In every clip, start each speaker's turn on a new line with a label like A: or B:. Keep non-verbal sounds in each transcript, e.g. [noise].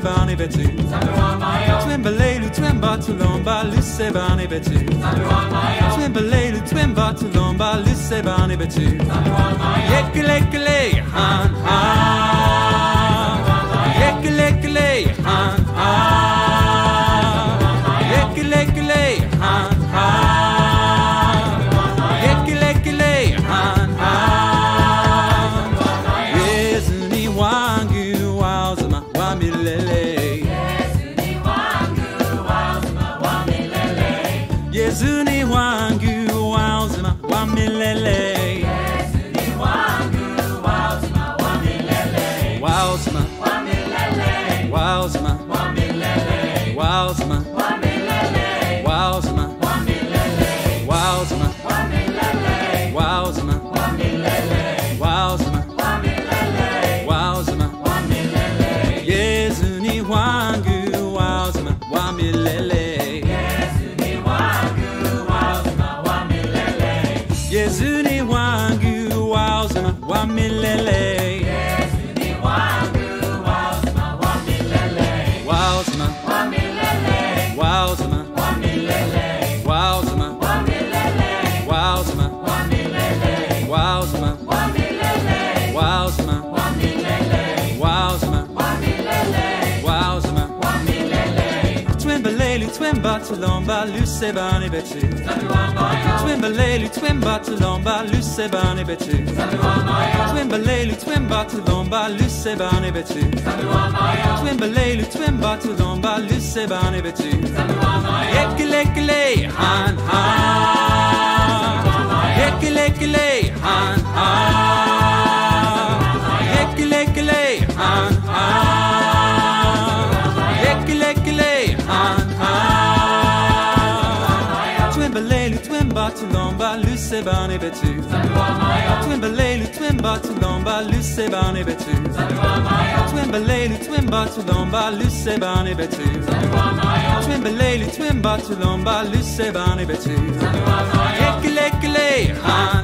A: ban ebettu lomba, twemba tulomba luse ban ebettu Twembelelu twemba tulomba luse ban ebettu Yekelekele han han. Luceban et Betty. Twimbale, Lu Twimba to Lomba, Luceban et Betty. Twimbale, Lu Twimba to Lomba, Luceban et Betty. Twimbale, Lu Twimba to Lomba, Luceban et Betty. Ekelekele, han han. Ekelekele, han han. Tulomba, Lucéban et Béthune. Twimbalelu, Twimba, Tulomba, Lucéban et Béthune. Twimbalelu, Twimba, Tulomba, Lucéban et Béthune. Twimbalelu, Twimba, Tulomba,
B: Lucéban et Béthune. Ekele,
C: ekele, ha.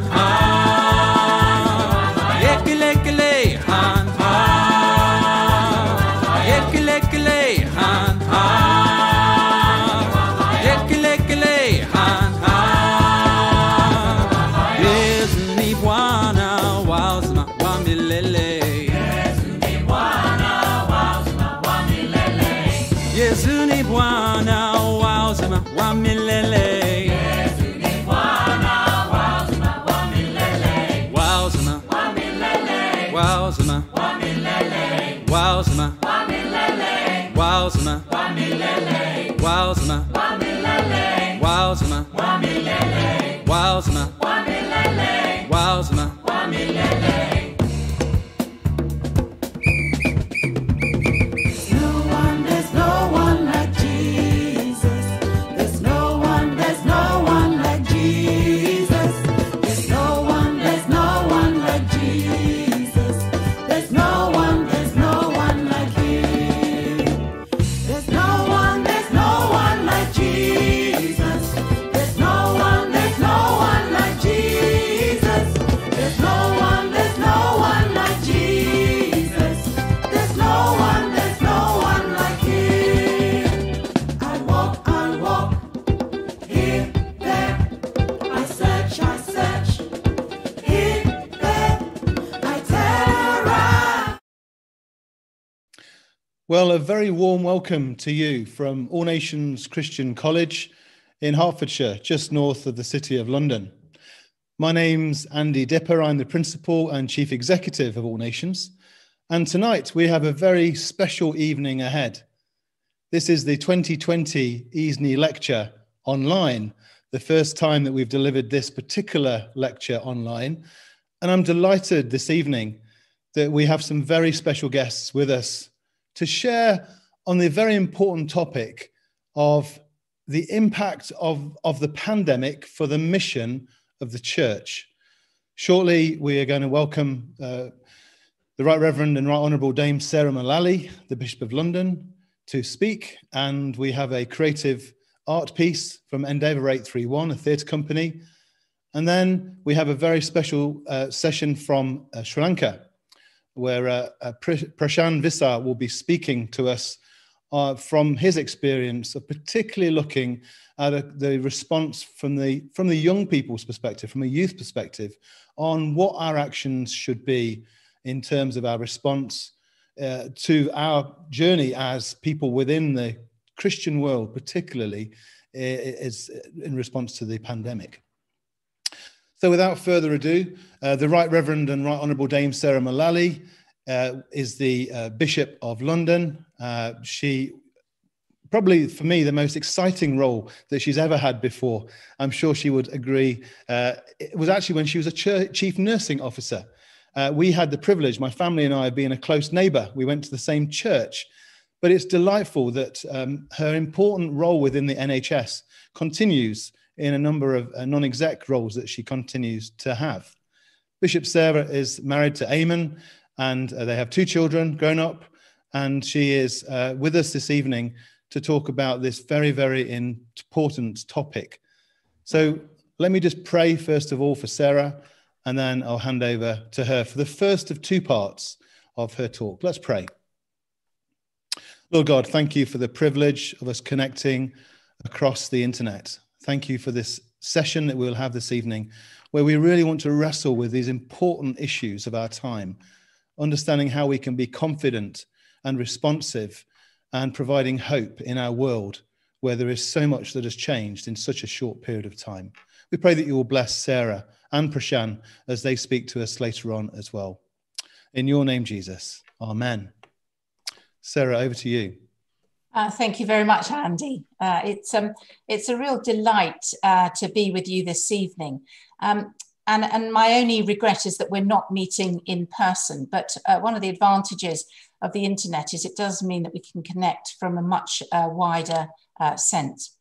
C: Very warm welcome to you from All Nations Christian College in Hertfordshire, just north of the City of London. My name's Andy Dipper. I'm the Principal and Chief Executive of All Nations. And tonight we have a very special evening ahead. This is the 2020 Easneye lecture online, the first time that we've delivered this particular lecture online. And I'm delighted this evening that we have some very special guests with us to share on the very important topic of the impact of, of the pandemic for the mission of the church. Shortly, we are going to welcome uh, the Right Reverend and Right Honourable Dame Sarah Mullally, the Bishop of London, to speak. And we have a creative art piece from Endeavour 831, a theatre company. And then we have a very special uh, session from uh, Sri Lanka, where uh, uh, Prashant Visar will be speaking to us uh, from his experience of particularly looking at a, the response from the, from the young people's perspective, from a youth perspective, on what our actions should be in terms of our response uh, to our journey as people within the Christian world, particularly is in response to the pandemic. So, without further ado, uh, the Right Reverend and Right Honourable Dame Sarah Mullally uh, is the uh, Bishop of London. Uh, she probably for me the most exciting role that she's ever had before. I'm sure she would agree. Uh, it was actually when she was a chief nursing officer. Uh, we had the privilege, my family and I, of being a close neighbour. We went to the same church. But it's delightful that um, her important role within the NHS continues in a number of uh, non exec roles that she continues to have. Bishop Sarah is married to Eamon, and uh, they have two children grown up. And she is uh, with us this evening to talk about this very, very important topic. So let me just pray first of all for Sarah, and then I'll hand over to her for the first of two parts of her talk. Let's pray. Lord God, thank you for the privilege of us connecting across the internet. Thank you for this session that we'll have this evening, where we really want to wrestle with these important issues of our time, understanding how we can be confident and responsive and providing hope in our world where there is so much that has changed in such a short period of time. We pray that you will bless Sarah and Prashan as they speak to us later on as well. In your name, Jesus. Amen. Sarah, over to you.
D: Uh, thank you very much, Andy. Uh, it's um, it's a real delight uh, to be with you this evening. Um, and, and my only regret is that we're not meeting in person. But uh, one of the advantages of the internet is it does mean that we can connect from a much uh, wider uh, sense.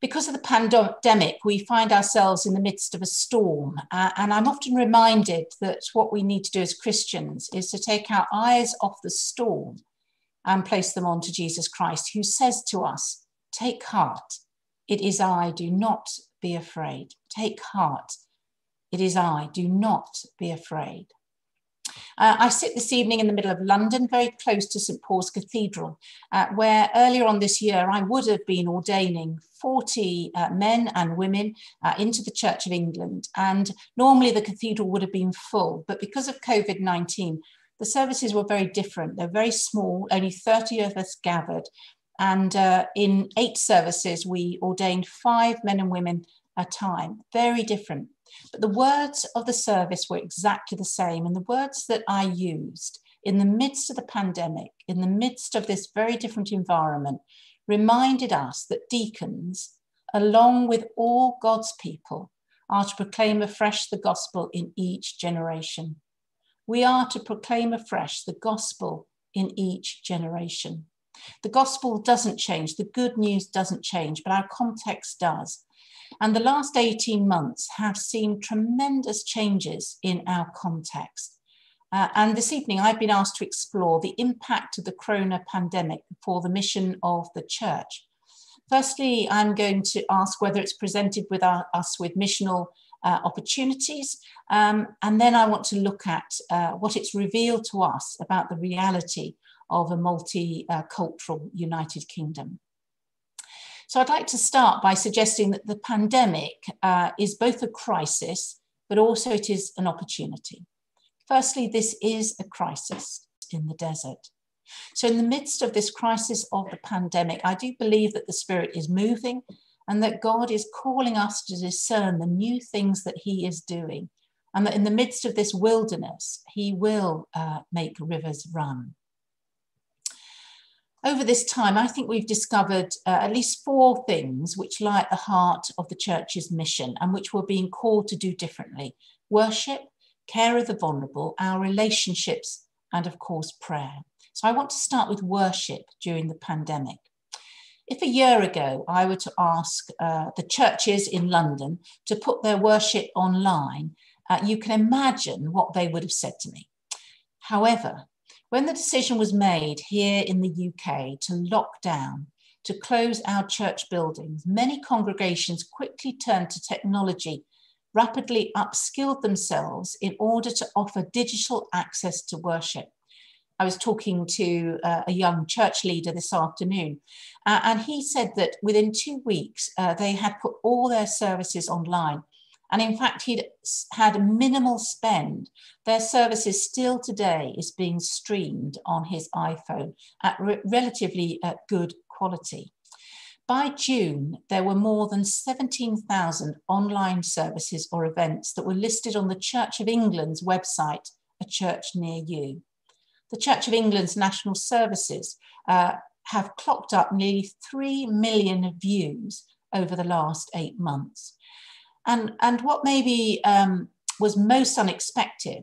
D: Because of the pandemic, we find ourselves in the midst of a storm. And I'm often reminded that what we need to do as Christians is to take our eyes off the storm and place them onto Jesus Christ, who says to us, Take heart, it is I, do not be afraid. Take heart, it is I, do not be afraid. Uh, I sit this evening in the middle of London, very close to St Paul's Cathedral, uh, where earlier on this year I would have been ordaining 40 uh, men and women uh, into the Church of England. And normally the cathedral would have been full, but because of COVID 19, the services were very different. They're very small, only 30 of us gathered. And uh, in eight services, we ordained five men and women a time, very different. But the words of the service were exactly the same. And the words that I used in the midst of the pandemic, in the midst of this very different environment, reminded us that deacons, along with all God's people, are to proclaim afresh the gospel in each generation. We are to proclaim afresh the gospel in each generation. The gospel doesn't change, the good news doesn't change, but our context does. And the last 18 months have seen tremendous changes in our context. Uh, and this evening, I've been asked to explore the impact of the corona pandemic for the mission of the church. Firstly, I'm going to ask whether it's presented with our, us with missional uh, opportunities. Um, and then I want to look at uh, what it's revealed to us about the reality of a multicultural United Kingdom. So I'd like to start by suggesting that the pandemic uh, is both a crisis, but also it is an opportunity. Firstly, this is a crisis in the desert. So, in the midst of this crisis of the pandemic, I do believe that the Spirit is moving and that God is calling us to discern the new things that He is doing, and that in the midst of this wilderness, He will uh, make rivers run over this time, I think we've discovered uh, at least four things which lie at the heart of the church's mission and which we're being called to do differently worship, care of the vulnerable, our relationships, and of course, prayer. So I want to start with worship during the pandemic. If a year ago I were to ask uh, the churches in London to put their worship online, uh, you can imagine what they would have said to me. However, when the decision was made here in the UK to lock down, to close our church buildings, many congregations quickly turned to technology, rapidly upskilled themselves in order to offer digital access to worship. I was talking to uh, a young church leader this afternoon, uh, and he said that within two weeks uh, they had put all their services online. And in fact, he'd had minimal spend. Their services still today is being streamed on his iPhone at re relatively uh, good quality. By June, there were more than 17,000 online services or events that were listed on the Church of England's website, A Church Near You. The Church of England's national services uh, have clocked up nearly 3 million views over the last eight months. And, and what maybe um, was most unexpected,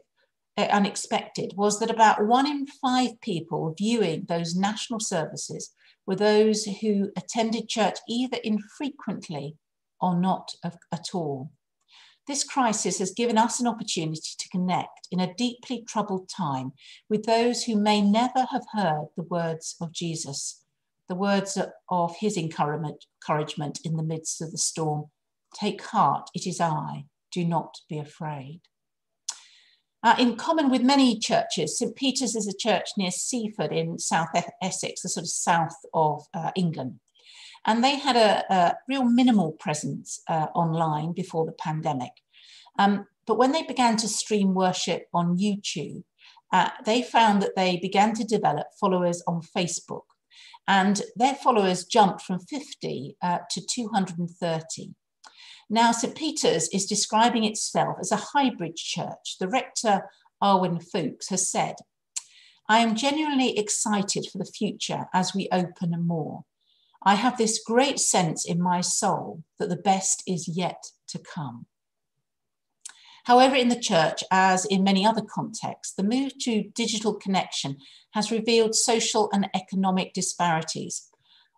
D: uh, unexpected was that about one in five people viewing those national services were those who attended church either infrequently or not at all. This crisis has given us an opportunity to connect in a deeply troubled time with those who may never have heard the words of Jesus, the words of his encouragement, in the midst of the storm. Take heart, it is I, do not be afraid. Uh, in common with many churches, St. Peter's is a church near Seaford in South Essex, the sort of south of uh, England. And they had a, a real minimal presence uh, online before the pandemic. Um, but when they began to stream worship on YouTube, uh, they found that they began to develop followers on Facebook. And their followers jumped from 50 uh, to 230. Now, St. Peter's is describing itself as a hybrid church. The rector, Arwin Fuchs, has said, I am genuinely excited for the future as we open more. I have this great sense in my soul that the best is yet to come. However, in the church, as in many other contexts, the move to digital connection has revealed social and economic disparities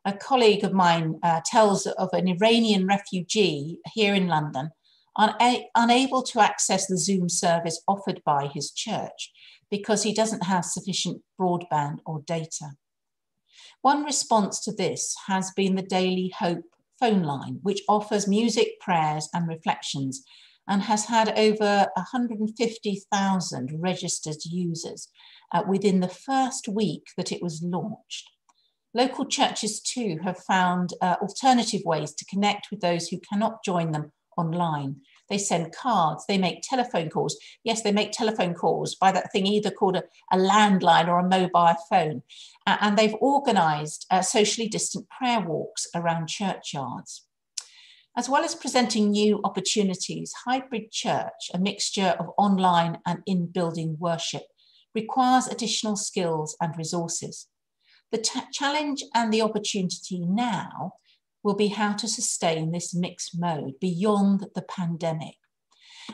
D: a colleague of mine uh, tells of an Iranian refugee here in London una- unable to access the Zoom service offered by his church because he doesn't have sufficient broadband or data. One response to this has been the Daily Hope phone line, which offers music, prayers, and reflections and has had over 150,000 registered users uh, within the first week that it was launched. Local churches too have found uh, alternative ways to connect with those who cannot join them online. They send cards, they make telephone calls. Yes, they make telephone calls by that thing either called a, a landline or a mobile phone. Uh, and they've organised uh, socially distant prayer walks around churchyards. As well as presenting new opportunities, hybrid church, a mixture of online and in building worship, requires additional skills and resources. The challenge and the opportunity now will be how to sustain this mixed mode beyond the pandemic.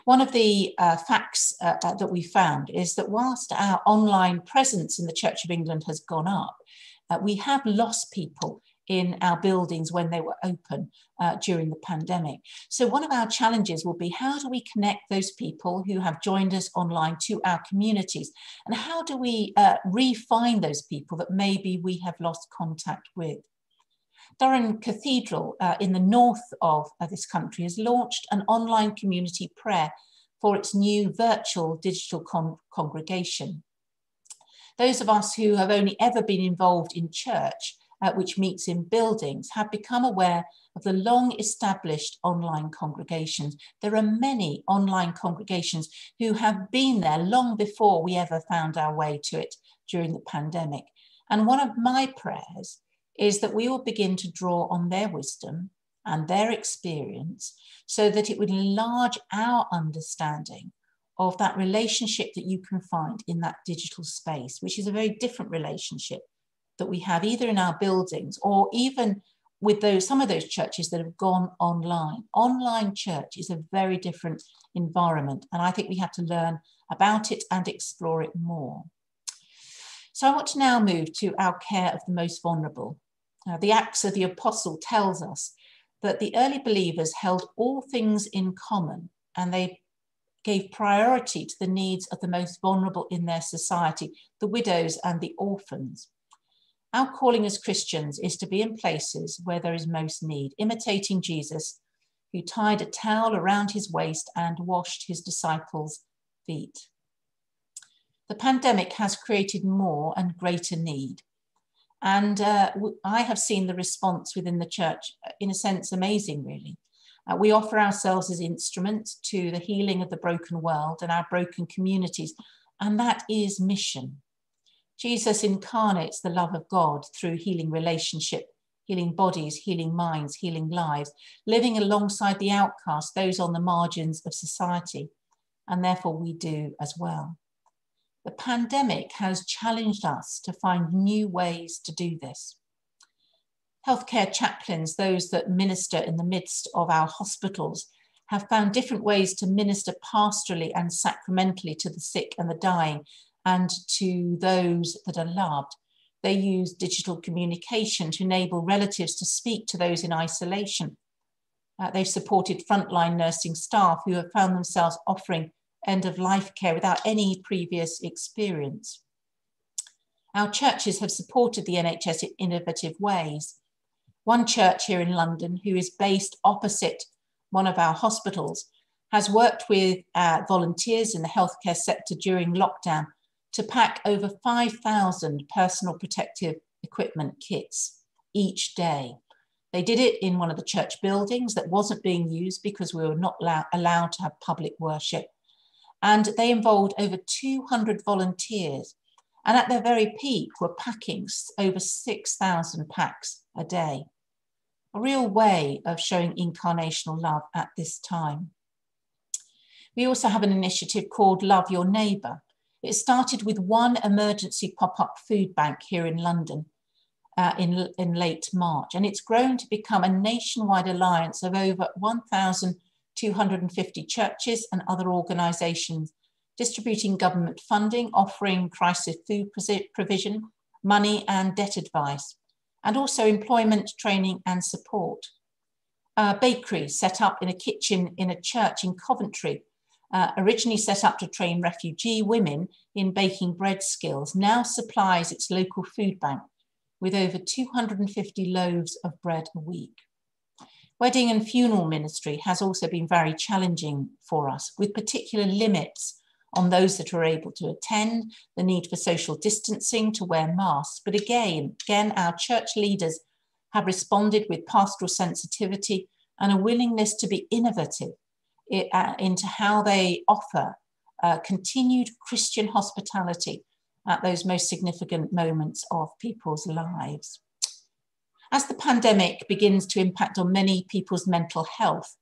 D: One of the uh, facts uh, uh, that we found is that whilst our online presence in the Church of England has gone up, uh, we have lost people in our buildings when they were open uh, during the pandemic. So one of our challenges will be how do we connect those people who have joined us online to our communities? And how do we uh, refine those people that maybe we have lost contact with? Durham Cathedral uh, in the north of uh, this country has launched an online community prayer for its new virtual digital con congregation. Those of us who have only ever been involved in church uh, which meets in buildings, have become aware of the long established online congregations. There are many online congregations who have been there long before we ever found our way to it during the pandemic. And one of my prayers is that we will begin to draw on their wisdom and their experience so that it would enlarge our understanding of that relationship that you can find in that digital space, which is a very different relationship that we have either in our buildings or even with those some of those churches that have gone online. Online church is a very different environment and i think we have to learn about it and explore it more. So i want to now move to our care of the most vulnerable uh, the acts of the apostle tells us that the early believers held all things in common and they gave priority to the needs of the most vulnerable in their society, the widows and the orphans. Our calling as Christians is to be in places where there is most need, imitating Jesus, who tied a towel around his waist and washed his disciples' feet. The pandemic has created more and greater need. And uh, I have seen the response within the church, uh, in a sense, amazing, really. Uh, we offer ourselves as instruments to the healing of the broken world and our broken communities, and that is mission. Jesus incarnates the love of God through healing relationship, healing bodies, healing minds, healing lives, living alongside the outcast, those on the margins of society. And therefore, we do as well. The pandemic has challenged us to find new ways to do this. Healthcare chaplains, those that minister in the midst of our hospitals, have found different ways to minister pastorally and sacramentally to the sick and the dying and to those that are loved. They use digital communication to enable relatives to speak to those in isolation. Uh, they've supported frontline nursing staff who have found themselves offering end of life care without any previous experience. Our churches have supported the NHS in innovative ways. One church here in London, who is based opposite one of our hospitals, has worked with uh, volunteers in the healthcare sector during lockdown to pack over 5,000 personal protective equipment kits each day. They did it in one of the church buildings that wasn't being used because we were not allow allowed to have public worship. And they involved over 200 volunteers. And at their very peak, were packing over 6,000 packs a day. A real way of showing incarnational love at this time. We also have an initiative called Love Your Neighbour, it started with one emergency pop-up food bank here in London uh, in, in late March, and it's grown to become a nationwide alliance of over 1,250 churches and other organisations distributing government funding, offering crisis food provision, money and debt advice, and also employment, training and support. A bakery set up in a kitchen in a church in Coventry uh, originally set up to train refugee women in baking bread skills, now supplies its local food bank with over 250 loaves of bread a week. Wedding and funeral ministry has also been very challenging for us, with particular limits on those that are able to attend, the need for social distancing, to wear masks. But again, again, our church leaders have responded with pastoral sensitivity and a willingness to be innovative uh, into how they offer uh, continued Christian hospitality at those most significant moments of people's lives. As the pandemic begins to impact on many people's mental health,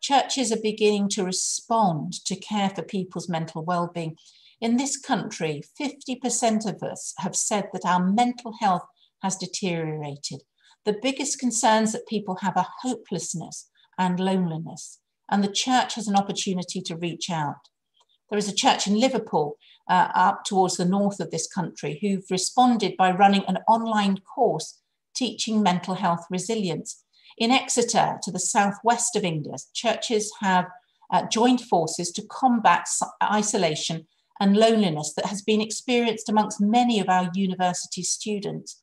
D: churches are beginning to respond to care for people's mental well-being. In this country, 50% of us have said that our mental health has deteriorated. The biggest concerns that people have are hopelessness and loneliness and the church has an opportunity to reach out. There is a church in Liverpool, uh, up towards the north of this country, who've responded by running an online course teaching mental health resilience. In Exeter, to the southwest of England, churches have uh, joined forces to combat isolation and loneliness that has been experienced amongst many of our university students.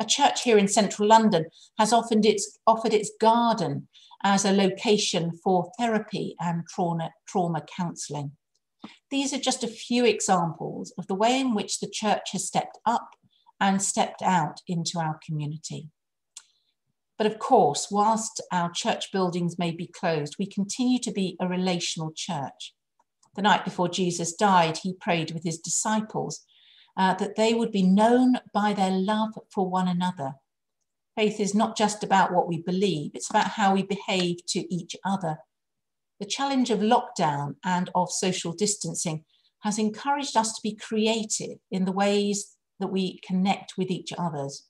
D: A church here in central London has offered its, offered its garden as a location for therapy and trauma, trauma counselling. These are just a few examples of the way in which the church has stepped up and stepped out into our community. But of course, whilst our church buildings may be closed, we continue to be a relational church. The night before Jesus died, he prayed with his disciples uh, that they would be known by their love for one another Faith is not just about what we believe, it's about how we behave to each other. The challenge of lockdown and of social distancing has encouraged us to be creative in the ways that we connect with each others.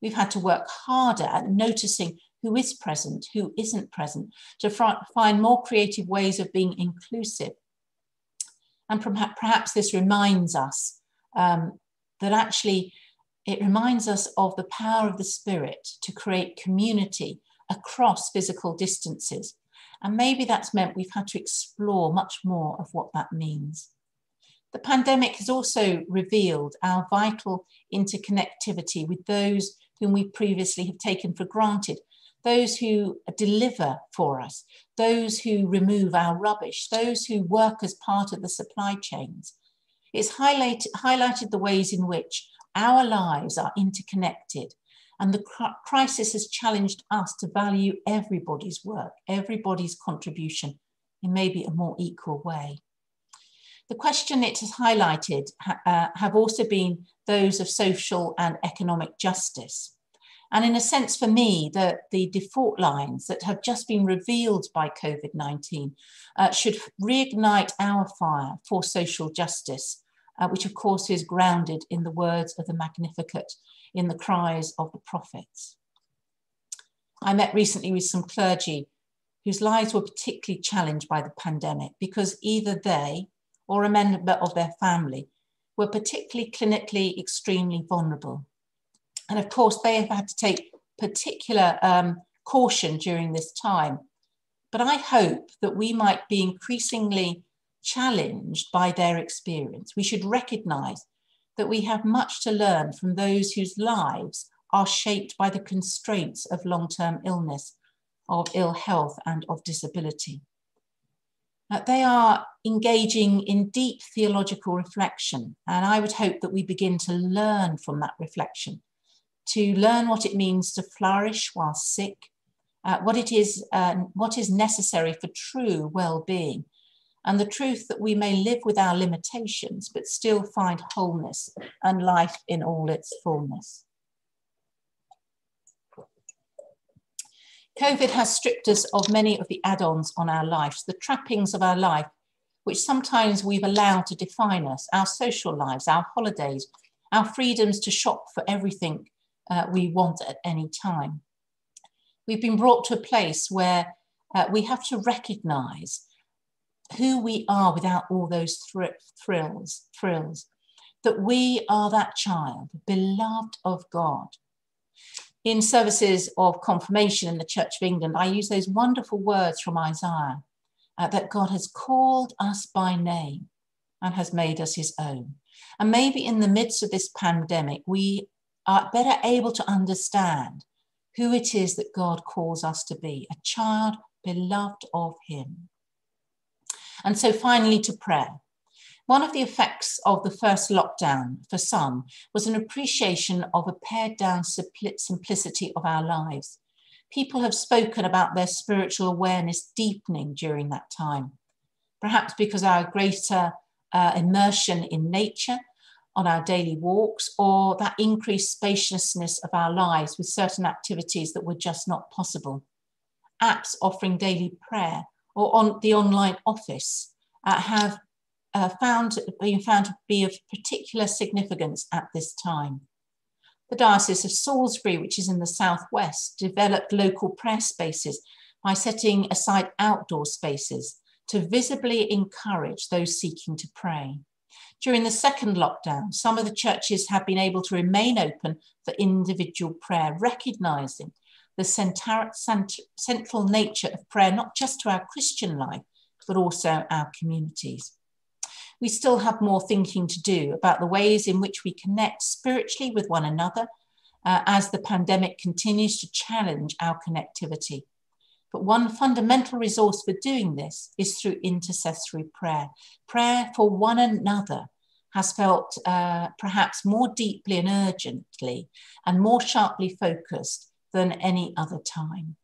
D: We've had to work harder at noticing who is present, who isn't present, to find more creative ways of being inclusive. And perhaps this reminds us um, that actually it reminds us of the power of the Spirit to create community across physical distances And maybe that's meant we've had to explore much more of what that means. The pandemic has also revealed our vital interconnectivity with those whom we previously have taken for granted, those who deliver for us, those who remove our rubbish, those who work as part of the supply chains. It's highlighted, the ways in which our lives are interconnected and the crisis has challenged us to value everybody's work, everybody's contribution in maybe a more equal way. The question it has highlighted uh, have also been those of social and economic justice. And in a sense, for me, the, the default lines that have just been revealed by COVID 19 uh, should reignite our fire for social justice, uh, which of course is grounded in the words of the Magnificat in the cries of the prophets. I met recently with some clergy whose lives were particularly challenged by the pandemic because either they or a member of their family were particularly clinically extremely vulnerable. And of course, they have had to take particular um, caution during this time. But I hope that we might be increasingly challenged by their experience. We should recognize that we have much to learn from those whose lives are shaped by the constraints of long term illness, of ill health, and of disability. Uh, they are engaging in deep theological reflection, and I would hope that we begin to learn from that reflection, to learn what it means to flourish while sick, uh, what it is, uh, what is necessary for true well-being, and the truth that we may live with our limitations, but still find wholeness and life in all its fullness. COVID has stripped us of many of the add ons on our lives, the trappings of our life, which sometimes we've allowed to define us, our social lives, our holidays, our freedoms to shop for everything uh, we want at any time. We've been brought to a place where uh, we have to recognize who we are without all those thr- thrills, thrills, that we are that child, beloved of God. In services of confirmation in the Church of England, I use those wonderful words from Isaiah uh, that God has called us by name and has made us his own. And maybe in the midst of this pandemic, we are better able to understand who it is that God calls us to be a child beloved of him. And so finally to prayer. One of the effects of the first lockdown for some was an appreciation of a pared down simplicity of our lives. People have spoken about their spiritual awareness deepening during that time, perhaps because our greater uh, immersion in nature on our daily walks, or that increased spaciousness of our lives with certain activities that were just not possible. Apps offering daily prayer or on the online office uh, have uh, found, been found to be of particular significance at this time. The Diocese of Salisbury, which is in the southwest, developed local prayer spaces by setting aside outdoor spaces to visibly encourage those seeking to pray. During the second lockdown, some of the churches have been able to remain open for individual prayer, recognizing the central nature of prayer, not just to our Christian life, but also our communities. We still have more thinking to do about the ways in which we connect spiritually with one another uh, as the pandemic continues to challenge our connectivity. But one fundamental resource for doing this is through intercessory prayer. Prayer for one another has felt uh, perhaps more deeply and urgently and more sharply focused than any other time.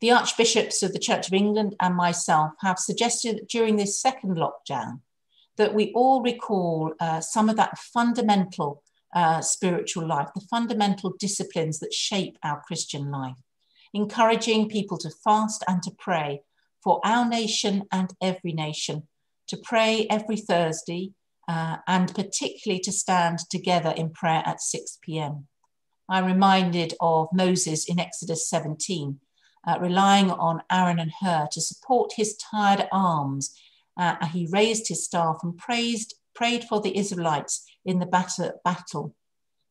D: The Archbishops of the Church of England and myself have suggested that during this second lockdown that we all recall uh, some of that fundamental uh, spiritual life, the fundamental disciplines that shape our Christian life, encouraging people to fast and to pray for our nation and every nation, to pray every Thursday, uh, and particularly to stand together in prayer at 6 p.m. I'm reminded of Moses in Exodus 17, uh, relying on Aaron and Hur to support his tired arms. Uh, he raised his staff and praised, prayed for the Israelites in the battle.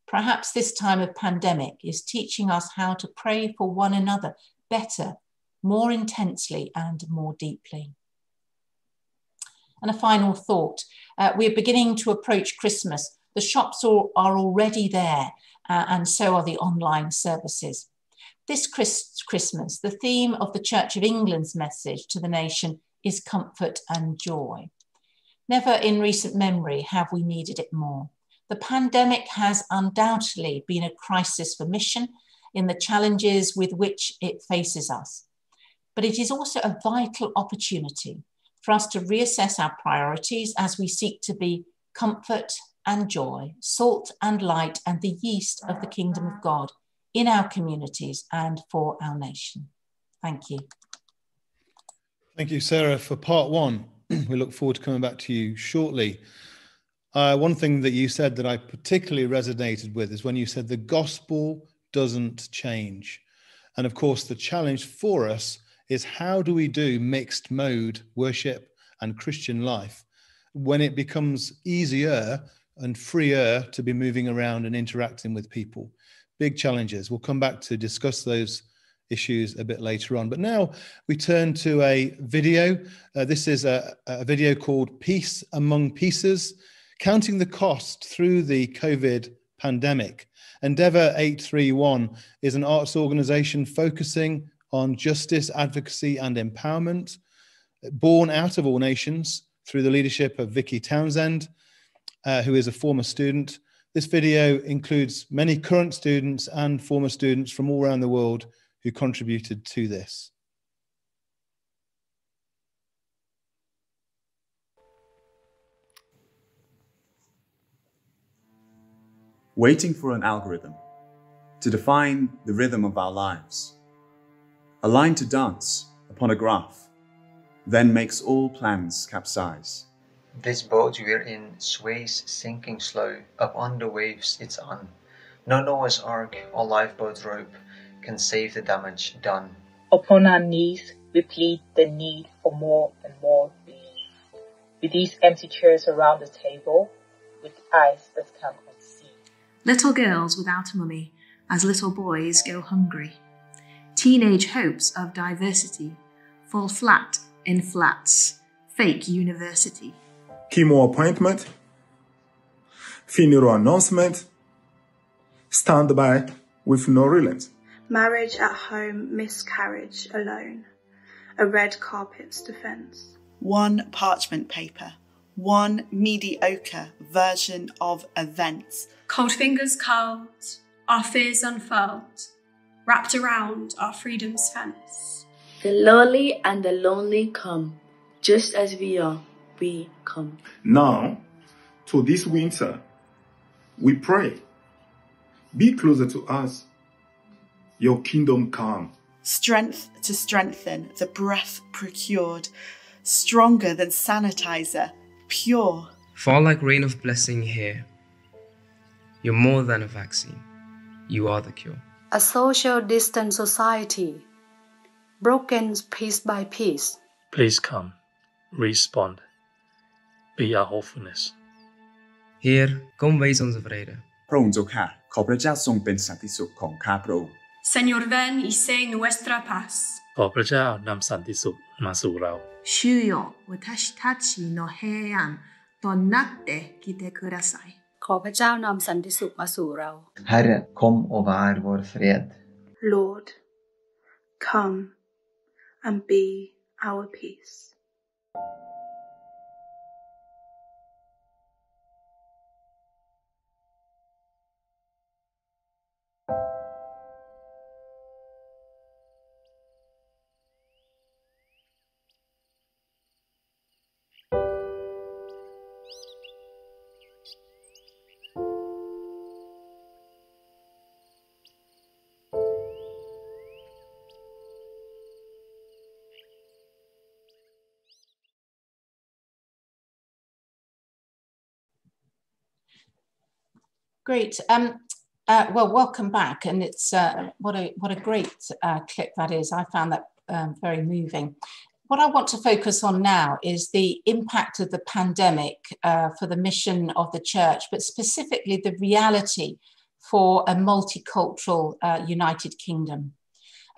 D: Perhaps this time of pandemic is teaching us how to pray for one another better more intensely and more deeply. And a final thought uh, we're beginning to approach Christmas. The shops are, are already there, uh, and so are the online services. This Christ Christmas, the theme of the Church of England's message to the nation is comfort and joy. Never in recent memory have we needed it more. The pandemic has undoubtedly been a crisis for mission in the challenges with which it faces us. But it is also a vital opportunity for us to reassess our priorities as we seek to be comfort and joy, salt and light, and the yeast of the kingdom of God in our communities and for our nation. Thank you.
C: Thank you, Sarah, for part one. [clears throat] we look forward to coming back to you shortly. Uh, one thing that you said that I particularly resonated with is when you said the gospel doesn't change. And of course, the challenge for us is how do we do mixed mode worship and Christian life when it becomes easier and freer to be moving around and interacting with people? Big challenges. We'll come back to discuss those issues a bit later on. But now we turn to a video. Uh, this is a, a video called Peace Among Pieces Counting the Cost Through the COVID Pandemic. Endeavour 831 is an arts organization focusing on justice, advocacy, and empowerment, born out of All Nations through the leadership of Vicky Townsend, uh, who is a former student. This video includes many current students and former students from all around the world who contributed to this.
E: Waiting for an algorithm to define the rhythm of our lives a line to dance upon a graph, then makes all plans capsize.
F: This boat we're in sways sinking slow, up on the waves it's on. No Noah's Ark or lifeboat rope can save the damage done.
G: Upon our knees, we plead the need for more and more relief. With these empty chairs around the table, with eyes that cannot see.
H: Little girls without a mummy, as little boys go hungry teenage hopes of diversity fall flat in flats, fake university.
I: Chemo appointment, funeral announcement, standby with no relent.
J: Marriage at home, miscarriage alone, a red carpet's defense.
K: One parchment paper, one mediocre version of events.
L: Cold fingers curled, our fears unfurled wrapped around our freedom's fence.
M: The lowly and the lonely come, just as we are, we come.
I: Now, to this winter, we pray. Be closer to us Your kingdom come.
K: Strength to strengthen, the breath procured, stronger than sanitizer, pure.
N: Fall like rain of blessing here. You're more than a vaccine, you are the cure
O: a social distant society, broken piece by piece.
P: Please come, respond, be our hopefulness.
N: Here, kom wees onze vrede.
E: พระองค์เจ้าค่ะขอพระเจ้าทรงเป็นสันติสุขของข้าพระองค์
L: Señor ven y sé nuestra paz.
P: ขอพระเจ้านำสันติสุขมาสู่เรา
H: 主よ私たちの平安となってきてください
O: ขอพระเจ้านำสันติสุขมาสู่เรา
F: Herre, kom och vär vår fred.
J: Lord, come and be our peace.
D: Great. Um, uh, well, welcome back, and it's uh, what a what a great uh, clip that is. I found that um, very moving. What I want to focus on now is the impact of the pandemic uh, for the mission of the church, but specifically the reality for a multicultural uh, United Kingdom.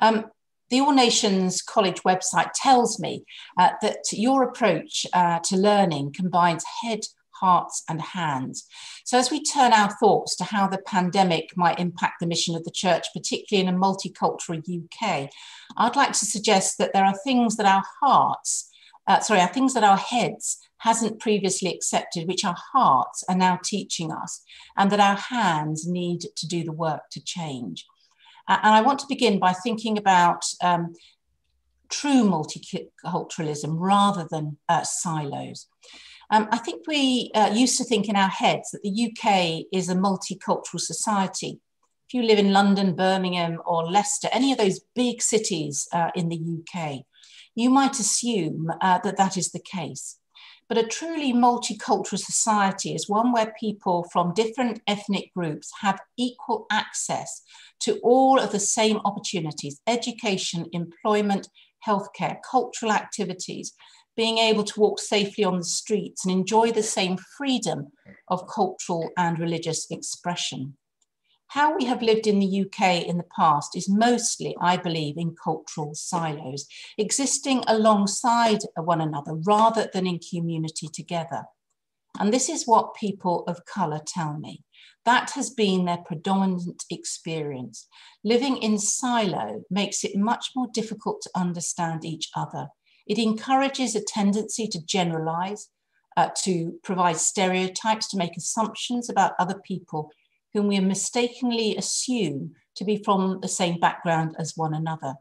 D: Um, the All Nations College website tells me uh, that your approach to learning combines head, hearts, and hands. So, as we turn our thoughts to how the pandemic might impact the mission of the church, particularly in a multicultural UK, I'd like to suggest that there are things that our hearts, uh, sorry, are things that our heads hasn't previously accepted, which our hearts are now teaching us, and that our hands need to do the work to change. Uh, and I want to begin by thinking about um, true multiculturalism rather than uh, silos. Um, I think we uh, used to think in our heads that the UK is a multicultural society. If you live in London, Birmingham, or Leicester, any of those big cities uh, in the UK, you might assume uh, that that is the case. But a truly multicultural society is one where people from different ethnic groups have equal access to all of the same opportunities education, employment, healthcare, cultural activities, being able to walk safely on the streets and enjoy the same freedom of cultural and religious expression. How we have lived in the UK in the past is mostly, I believe, in cultural silos, existing alongside one another rather than in community together. And this is what people of colour tell me. That has been their predominant experience. Living in silo makes it much more difficult to understand each other. It encourages a tendency to generalize, uh, to provide stereotypes, to make assumptions about other people whom we mistakenly assume to be from the same background as one another.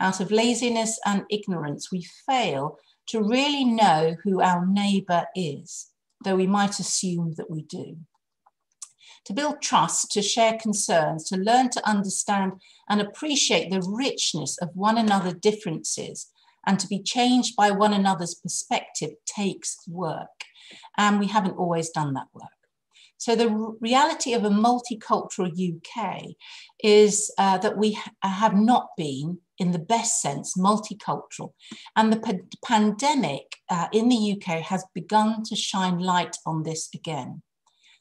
D: Out of laziness and ignorance, we fail to really know who our neighbour is, though we might assume that we do to build trust, to share concerns, to learn to understand and appreciate the richness of one another's differences, and to be changed by one another's perspective takes work. And we haven't always done that work. So, the reality of a multicultural UK is uh, that we ha- have not been, in the best sense, multicultural. And the pandemic uh, in the UK has begun to shine light on this again.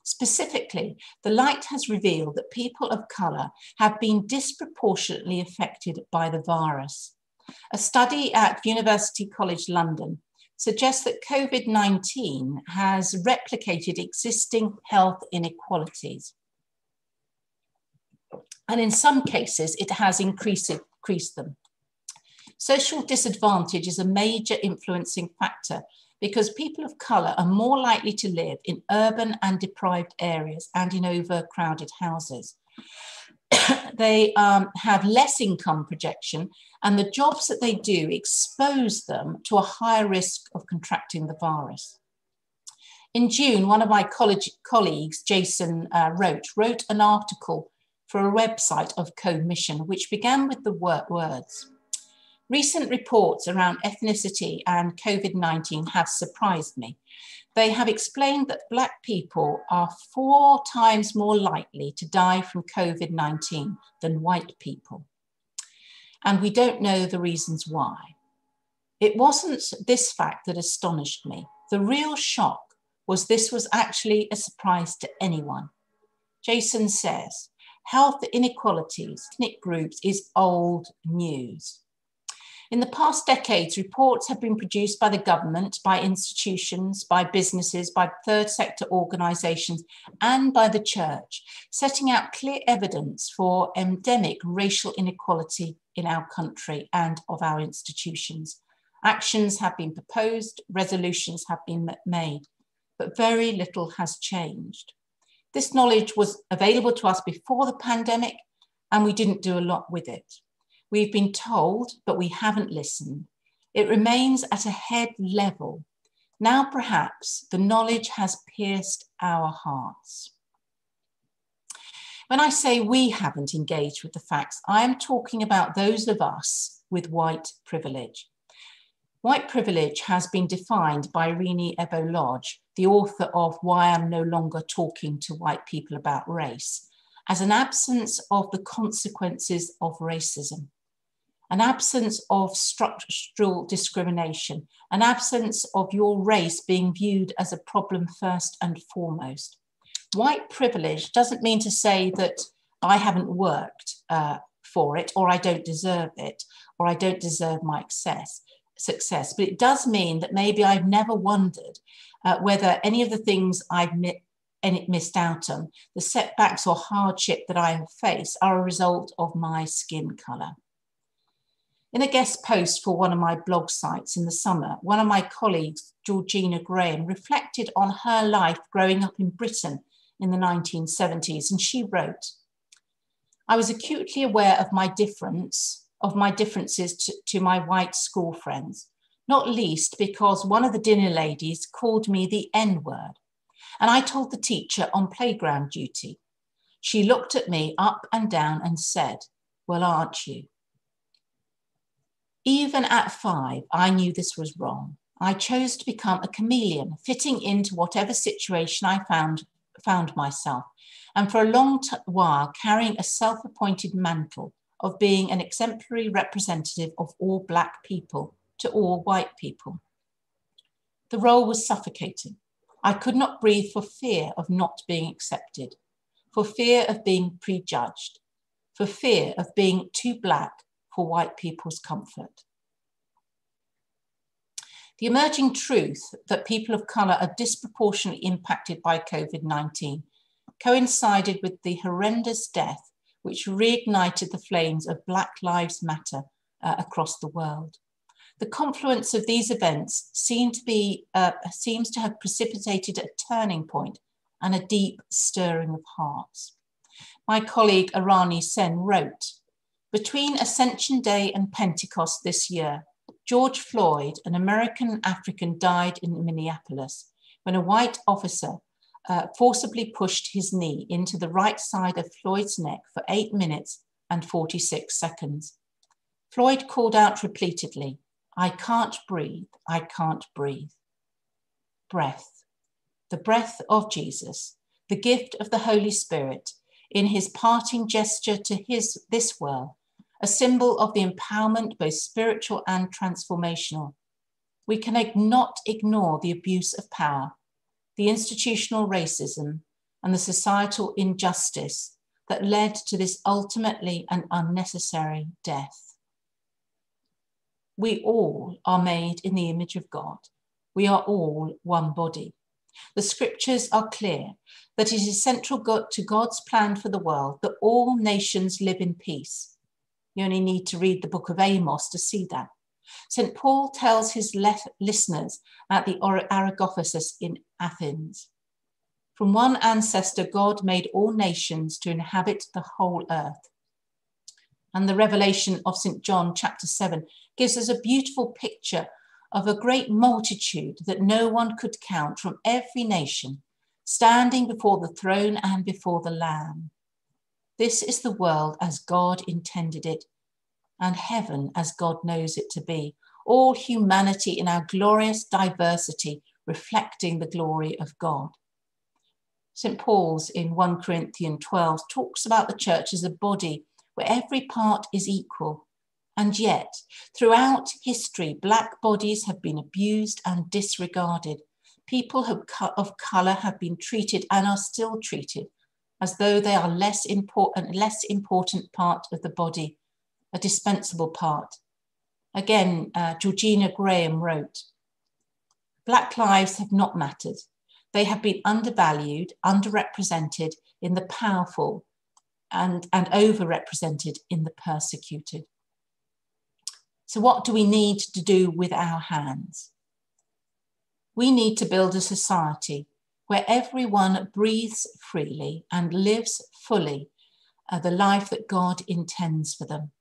D: Specifically, the light has revealed that people of colour have been disproportionately affected by the virus. A study at University College London suggests that COVID 19 has replicated existing health inequalities. And in some cases, it has increased, increased them. Social disadvantage is a major influencing factor because people of colour are more likely to live in urban and deprived areas and in overcrowded houses. [coughs] they um, have less income projection, and the jobs that they do expose them to a higher risk of contracting the virus. In June, one of my college colleagues, Jason uh, Roach, wrote an article for a website of Co-Mission, which began with the words, Recent reports around ethnicity and COVID 19 have surprised me. They have explained that Black people are four times more likely to die from COVID 19 than white people. And we don't know the reasons why. It wasn't this fact that astonished me. The real shock was this was actually a surprise to anyone. Jason says, health inequalities, ethnic groups is old news. In the past decades, reports have been produced by the government, by institutions, by businesses, by third sector organisations, and by the church, setting out clear evidence for endemic racial inequality in our country and of our institutions. Actions have been proposed, resolutions have been made, but very little has changed. This knowledge was available to us before the pandemic, and we didn't do a lot with it. We've been told, but we haven't listened. It remains at a head level. Now, perhaps, the knowledge has pierced our hearts. When I say we haven't engaged with the facts, I am talking about those of us with white privilege. White privilege has been defined by Reni Eddo-Lodge, the author of Why I'm No Longer Talking to White People About Race, as an absence of the consequences of racism an absence of structural discrimination, an absence of your race being viewed as a problem first and foremost. White privilege doesn't mean to say that I haven't worked uh, for it, or I don't deserve it, or I don't deserve my success. Success, but it does mean that maybe I've never wondered uh, whether any of the things I've mi- any missed out on, the setbacks or hardship that I have faced, are a result of my skin colour. In a guest post for one of my blog sites in the summer, one of my colleagues, Georgina Graham, reflected on her life growing up in Britain in the 1970s, and she wrote, I was acutely aware of my difference, of my differences to, to my white school friends, not least because one of the dinner ladies called me the N word, and I told the teacher on playground duty. She looked at me up and down and said, Well, aren't you? Even at five, I knew this was wrong. I chose to become a chameleon, fitting into whatever situation I found, found myself, and for a long t- while carrying a self appointed mantle of being an exemplary representative of all Black people to all white people. The role was suffocating. I could not breathe for fear of not being accepted, for fear of being prejudged, for fear of being too Black for white people's comfort. The emerging truth that people of colour are disproportionately impacted by COVID 19 coincided with the horrendous death which reignited the flames of Black Lives Matter uh, across the world. The confluence of these events seem to be, uh, seems to have precipitated a turning point and a deep stirring of hearts. My colleague Arani Sen wrote, between Ascension Day and Pentecost this year, George Floyd, an American African, died in Minneapolis when a white officer uh, forcibly pushed his knee into the right side of Floyd's neck for eight minutes and 46 seconds. Floyd called out repeatedly, I can't breathe, I can't breathe. Breath, the breath of Jesus, the gift of the Holy Spirit, in his parting gesture to his, this world, a symbol of the empowerment, both spiritual and transformational. We can not ignore the abuse of power, the institutional racism, and the societal injustice that led to this ultimately and unnecessary death. We all are made in the image of God. We are all one body. The scriptures are clear that it is central to God's plan for the world that all nations live in peace you only need to read the book of Amos to see that. St. Paul tells his listeners at the Areopagus in Athens From one ancestor, God made all nations to inhabit the whole earth. And the revelation of St. John, chapter 7, gives us a beautiful picture of a great multitude that no one could count from every nation, standing before the throne and before the Lamb. This is the world as God intended it, and heaven as God knows it to be. All humanity in our glorious diversity, reflecting the glory of God. St. Paul's in 1 Corinthians 12 talks about the church as a body where every part is equal. And yet, throughout history, Black bodies have been abused and disregarded. People of colour have been treated and are still treated as though they are less important, less important part of the body, a dispensable part. Again, uh, Georgina Graham wrote, Black lives have not mattered. They have been undervalued, underrepresented in the powerful, and, and overrepresented in the persecuted. So, what do we need to do with our hands? We need to build a society where everyone breathes freely and lives fully uh, the life that God intends for them.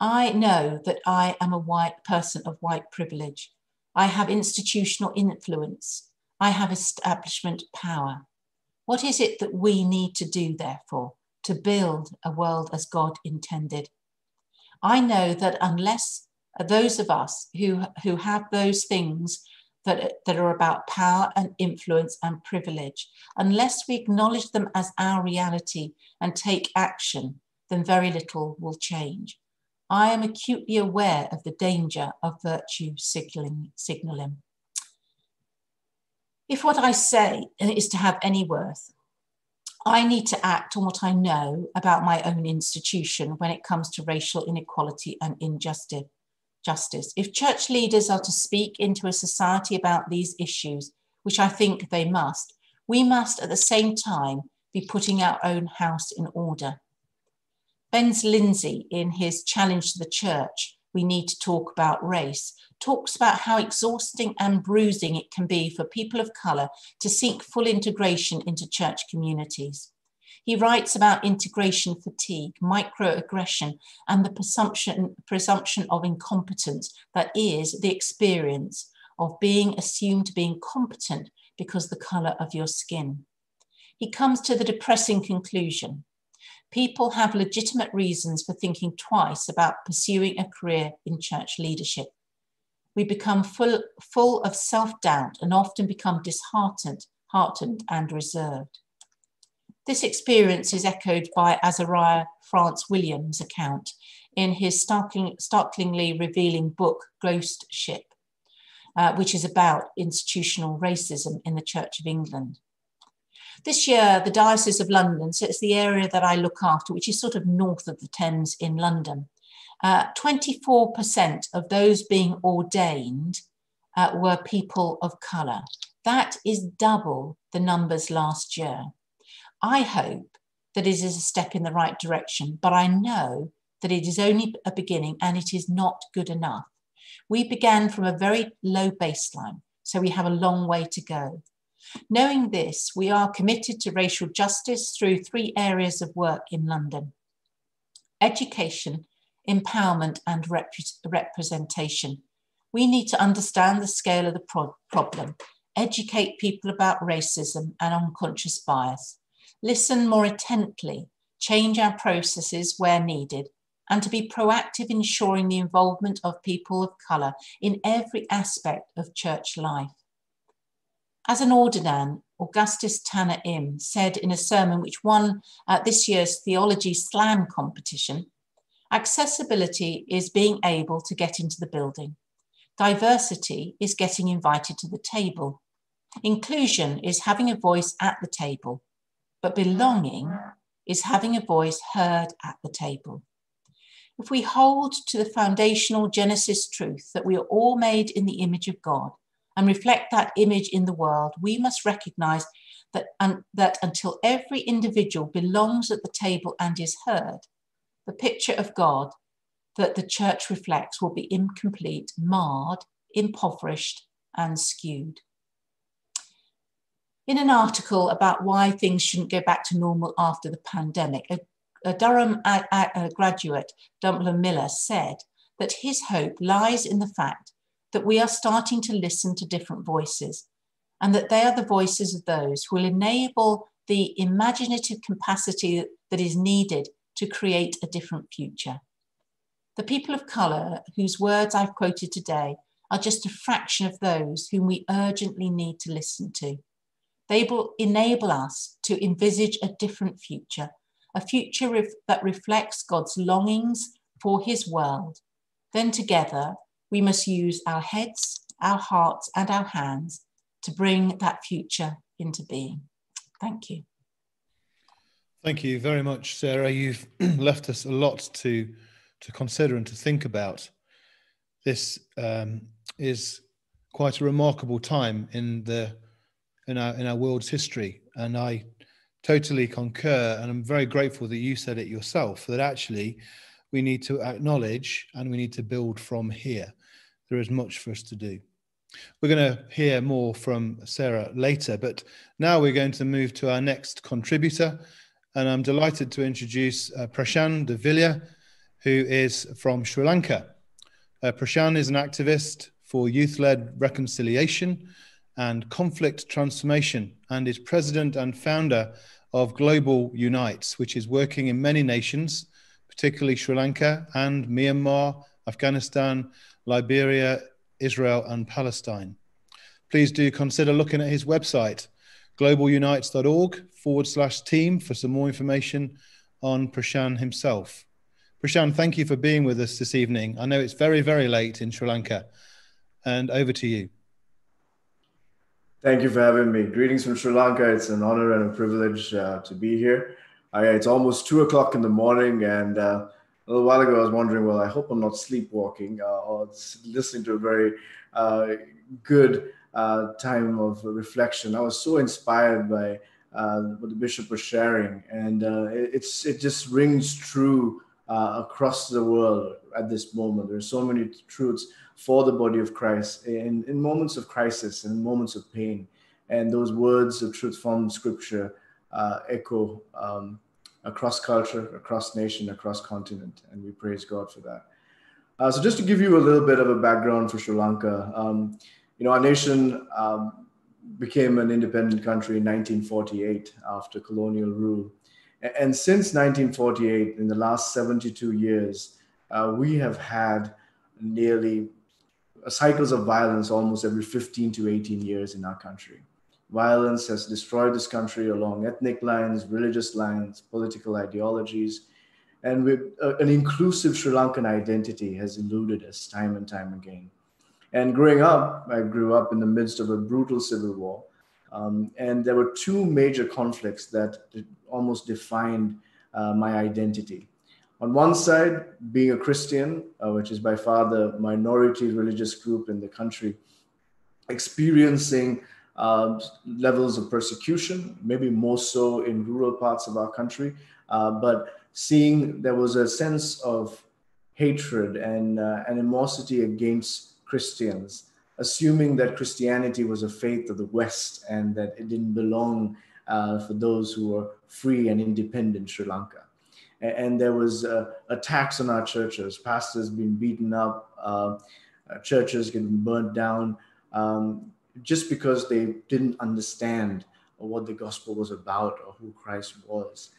D: I know that I am a white person of white privilege. I have institutional influence. I have establishment power. What is it that we need to do, therefore, to build a world as God intended? I know that unless those of us who, who have those things that, that are about power and influence and privilege. Unless we acknowledge them as our reality and take action, then very little will change. I am acutely aware of the danger of virtue signaling. signaling. If what I say is to have any worth, I need to act on what I know about my own institution when it comes to racial inequality and injustice. Justice. If church leaders are to speak into a society about these issues, which I think they must, we must at the same time be putting our own house in order. Ben Lindsay, in his challenge to the church, we need to talk about race, talks about how exhausting and bruising it can be for people of colour to seek full integration into church communities. He writes about integration fatigue, microaggression, and the presumption, presumption of incompetence that is the experience of being assumed to be incompetent because the colour of your skin. He comes to the depressing conclusion people have legitimate reasons for thinking twice about pursuing a career in church leadership we become full, full of self doubt and often become disheartened heartened and reserved. This experience is echoed by Azariah France Williams' account in his startling, startlingly revealing book, Ghost Ship, uh, which is about institutional racism in the Church of England. This year, the Diocese of London, so it's the area that I look after, which is sort of north of the Thames in London, uh, 24% of those being ordained uh, were people of colour. That is double the numbers last year. I hope that it is a step in the right direction, but I know that it is only a beginning and it is not good enough. We began from a very low baseline, so we have a long way to go. Knowing this, we are committed to racial justice through three areas of work in London education, empowerment, and rep representation. We need to understand the scale of the pro problem, educate people about racism and unconscious bias, listen more intently, change our processes where needed, and to be proactive in ensuring the involvement of people of colour in every aspect of church life. As an ordinand, Augustus Tanner-Ihm said in a sermon which won at this year's Theology Slam competition Accessibility is being able to get into the building. Diversity is getting invited to the table. Inclusion is having a voice at the table. But belonging is having a voice heard at the table. If we hold to the foundational Genesis truth that we are all made in the image of God and reflect that image in the world, we must recognize that, that until every individual belongs at the table and is heard, the picture of God that the church reflects will be incomplete, marred, impoverished, and skewed. In an article about why things shouldn't go back to normal after the pandemic, a, a Durham a, a graduate, Dumpler Miller, said that his hope lies in the fact that we are starting to listen to different voices and that they are the voices of those who will enable the imaginative capacity that is needed to create a different future. The people of colour, whose words I've quoted today, are just a fraction of those whom we urgently need to listen to. They will enable us to envisage a different future, a future ref- that reflects God's longings for his world. Then together, we must use our heads, our hearts, and our hands to bring that future into being. Thank you.
C: Thank you very much, Sarah. You've [clears throat] left us a lot to to consider and to think about. This um, is quite a remarkable time in the in our in our world's history, and I totally concur. And I'm very grateful that you said it yourself. That actually we need to acknowledge and we need to build from here. There is much for us to do. We're going to hear more from Sarah later, but now we're going to move to our next contributor and I'm delighted to introduce uh, Prashan De who is from Sri Lanka. Uh, Prashan is an activist for youth led reconciliation and conflict transformation and is president and founder of Global Unites, which is working in many nations, particularly Sri Lanka and Myanmar, Afghanistan, Liberia, Israel, and Palestine. Please do consider looking at his website, globalunites.org forward slash team for some more information on Prashan himself. Prashan, thank you for being with us this evening. I know it's very, very late in Sri Lanka, and over to you.
Q: Thank you for having me. Greetings from Sri Lanka. It's an honor and a privilege uh, to be here. I, it's almost two o'clock in the morning, and uh, a little while ago I was wondering, well, I hope I'm not sleepwalking uh, or listening to a very uh, good uh, time of reflection. I was so inspired by uh, what the bishop was sharing, and it, it's it just rings true across the world at this moment. There are so many truths for the body of Christ in, in moments of crisis and moments of pain. And those words of truth from scripture uh, echo um, across culture, across nation, across continent. And we praise God for that. Uh, so, just to give you a little bit of a background for Sri Lanka, um, you know, our nation um, became an independent country in 1948 after colonial rule. And since 1948, in the last 72 years, uh, we have had nearly cycles of violence almost every 15 to 18 years in our country. Violence has destroyed this country along ethnic lines, religious lines, political ideologies, and with, uh, an inclusive Sri Lankan identity has eluded us time and time again. And growing up, I grew up in the midst of a brutal civil war. Um, and there were two major conflicts that almost defined uh, my identity. On one side, being a Christian, uh, which is by far the minority religious group in the country, experiencing uh, levels of persecution, maybe more so in rural parts of our country, uh, but seeing there was a sense of hatred and uh, animosity against Christians, assuming that Christianity was a faith of the West and that it didn't belong uh, for those who were free and independent Sri Lanka and there was uh, attacks on our churches, pastors being beaten up, uh, churches getting burnt down, um, just because they didn't understand what the gospel was about or who Christ was.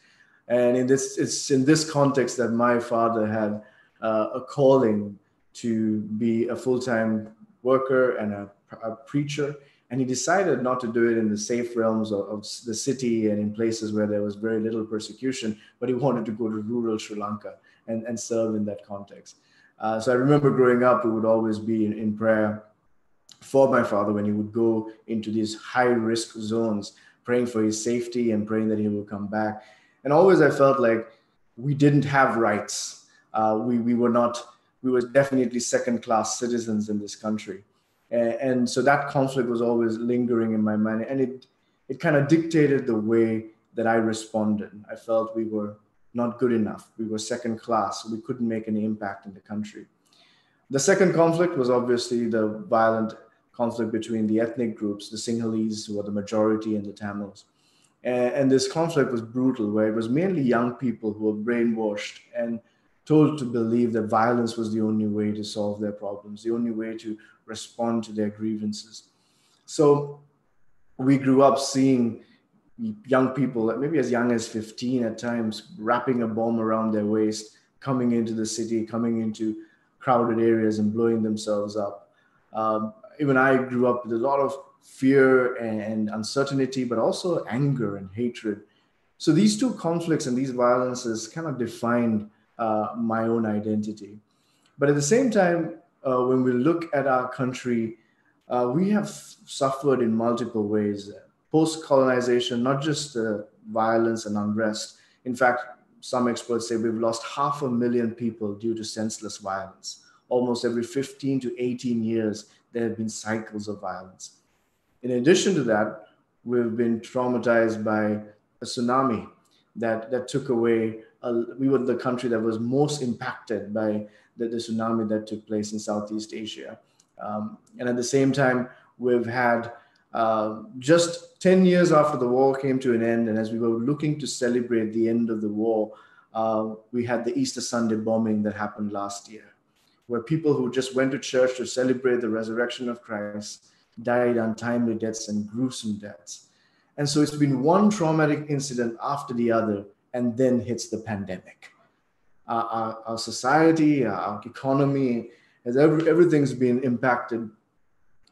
Q: And in this, it's in this context that my father had uh, a calling to be a full-time worker and a, a preacher and he decided not to do it in the safe realms of, of, the city and in places where there was very little persecution, but he wanted to go to rural Sri Lanka and, and serve in that context. Uh, so I remember growing up, we would always be in, in prayer for my father when he would go into these high risk zones, praying for his safety and praying that he will come back. And always I felt like we didn't have rights. Uh, we, we were not, we were definitely second class citizens in this country. And so that conflict was always lingering in my mind and it it kind of dictated the way that i responded. I felt we were not good enough. We were second class. We couldn't make any impact in the country. The second conflict was obviously the violent conflict between the ethnic groups the sinhalese who are the majority and the tamils. And, and this conflict was brutal where it was mainly young people who were brainwashed and told to believe that violence was the only way to solve their problems, the only way to respond to their grievances. So we grew up seeing young people, maybe as young as 15 at times, wrapping a bomb around their waist, coming into the city, coming into crowded areas and blowing themselves up. Um, even I grew up with a lot of fear and uncertainty, but also anger and hatred. So these two conflicts and these violences kind of defined uh, my own identity. But at the same time, uh, when we look at our country, uh, we have suffered in multiple ways. Post colonization, not just violence and unrest. In fact, some experts say we've lost half a million people due to senseless violence. Almost every 15 to 18 years, there have been cycles of violence. In addition to that, we've been traumatized by a tsunami that, that took away uh, we were the country that was most impacted by the, the tsunami that took place in Southeast Asia. Um, and at the same time, we've had uh, just 10 years after the war came to an end, and as we were looking to celebrate the end of the war, uh, we had the Easter Sunday bombing that happened last year, where people who just went to church to celebrate the resurrection of Christ died untimely deaths and gruesome deaths. And so it's been one traumatic incident after the other and then hits the pandemic. Uh, our, our, society, our economy, has every, everything's been impacted.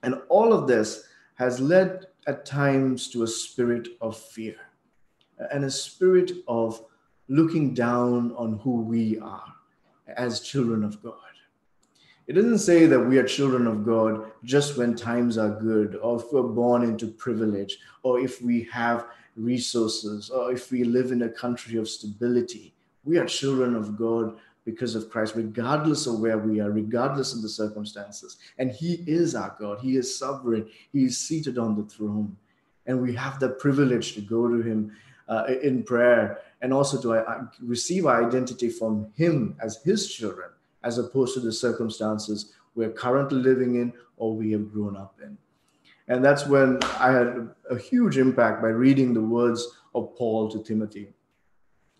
Q: And all of this has led at times to a spirit of fear and a spirit of looking down on who we are as children of God. It doesn't say that we are children of God just when times are good, or if we're born into privilege, or if we have resources, or if we live in a country of stability. We are children of God because of Christ, regardless of where we are, regardless of the circumstances. And He is our God. He is sovereign. He is seated on the throne. And we have the privilege to go to Him uh, in prayer and also to uh, receive our identity from Him as His children, as opposed to the circumstances we're currently living in or we have grown up in. And that's when I had a huge impact by reading the words of Paul to Timothy.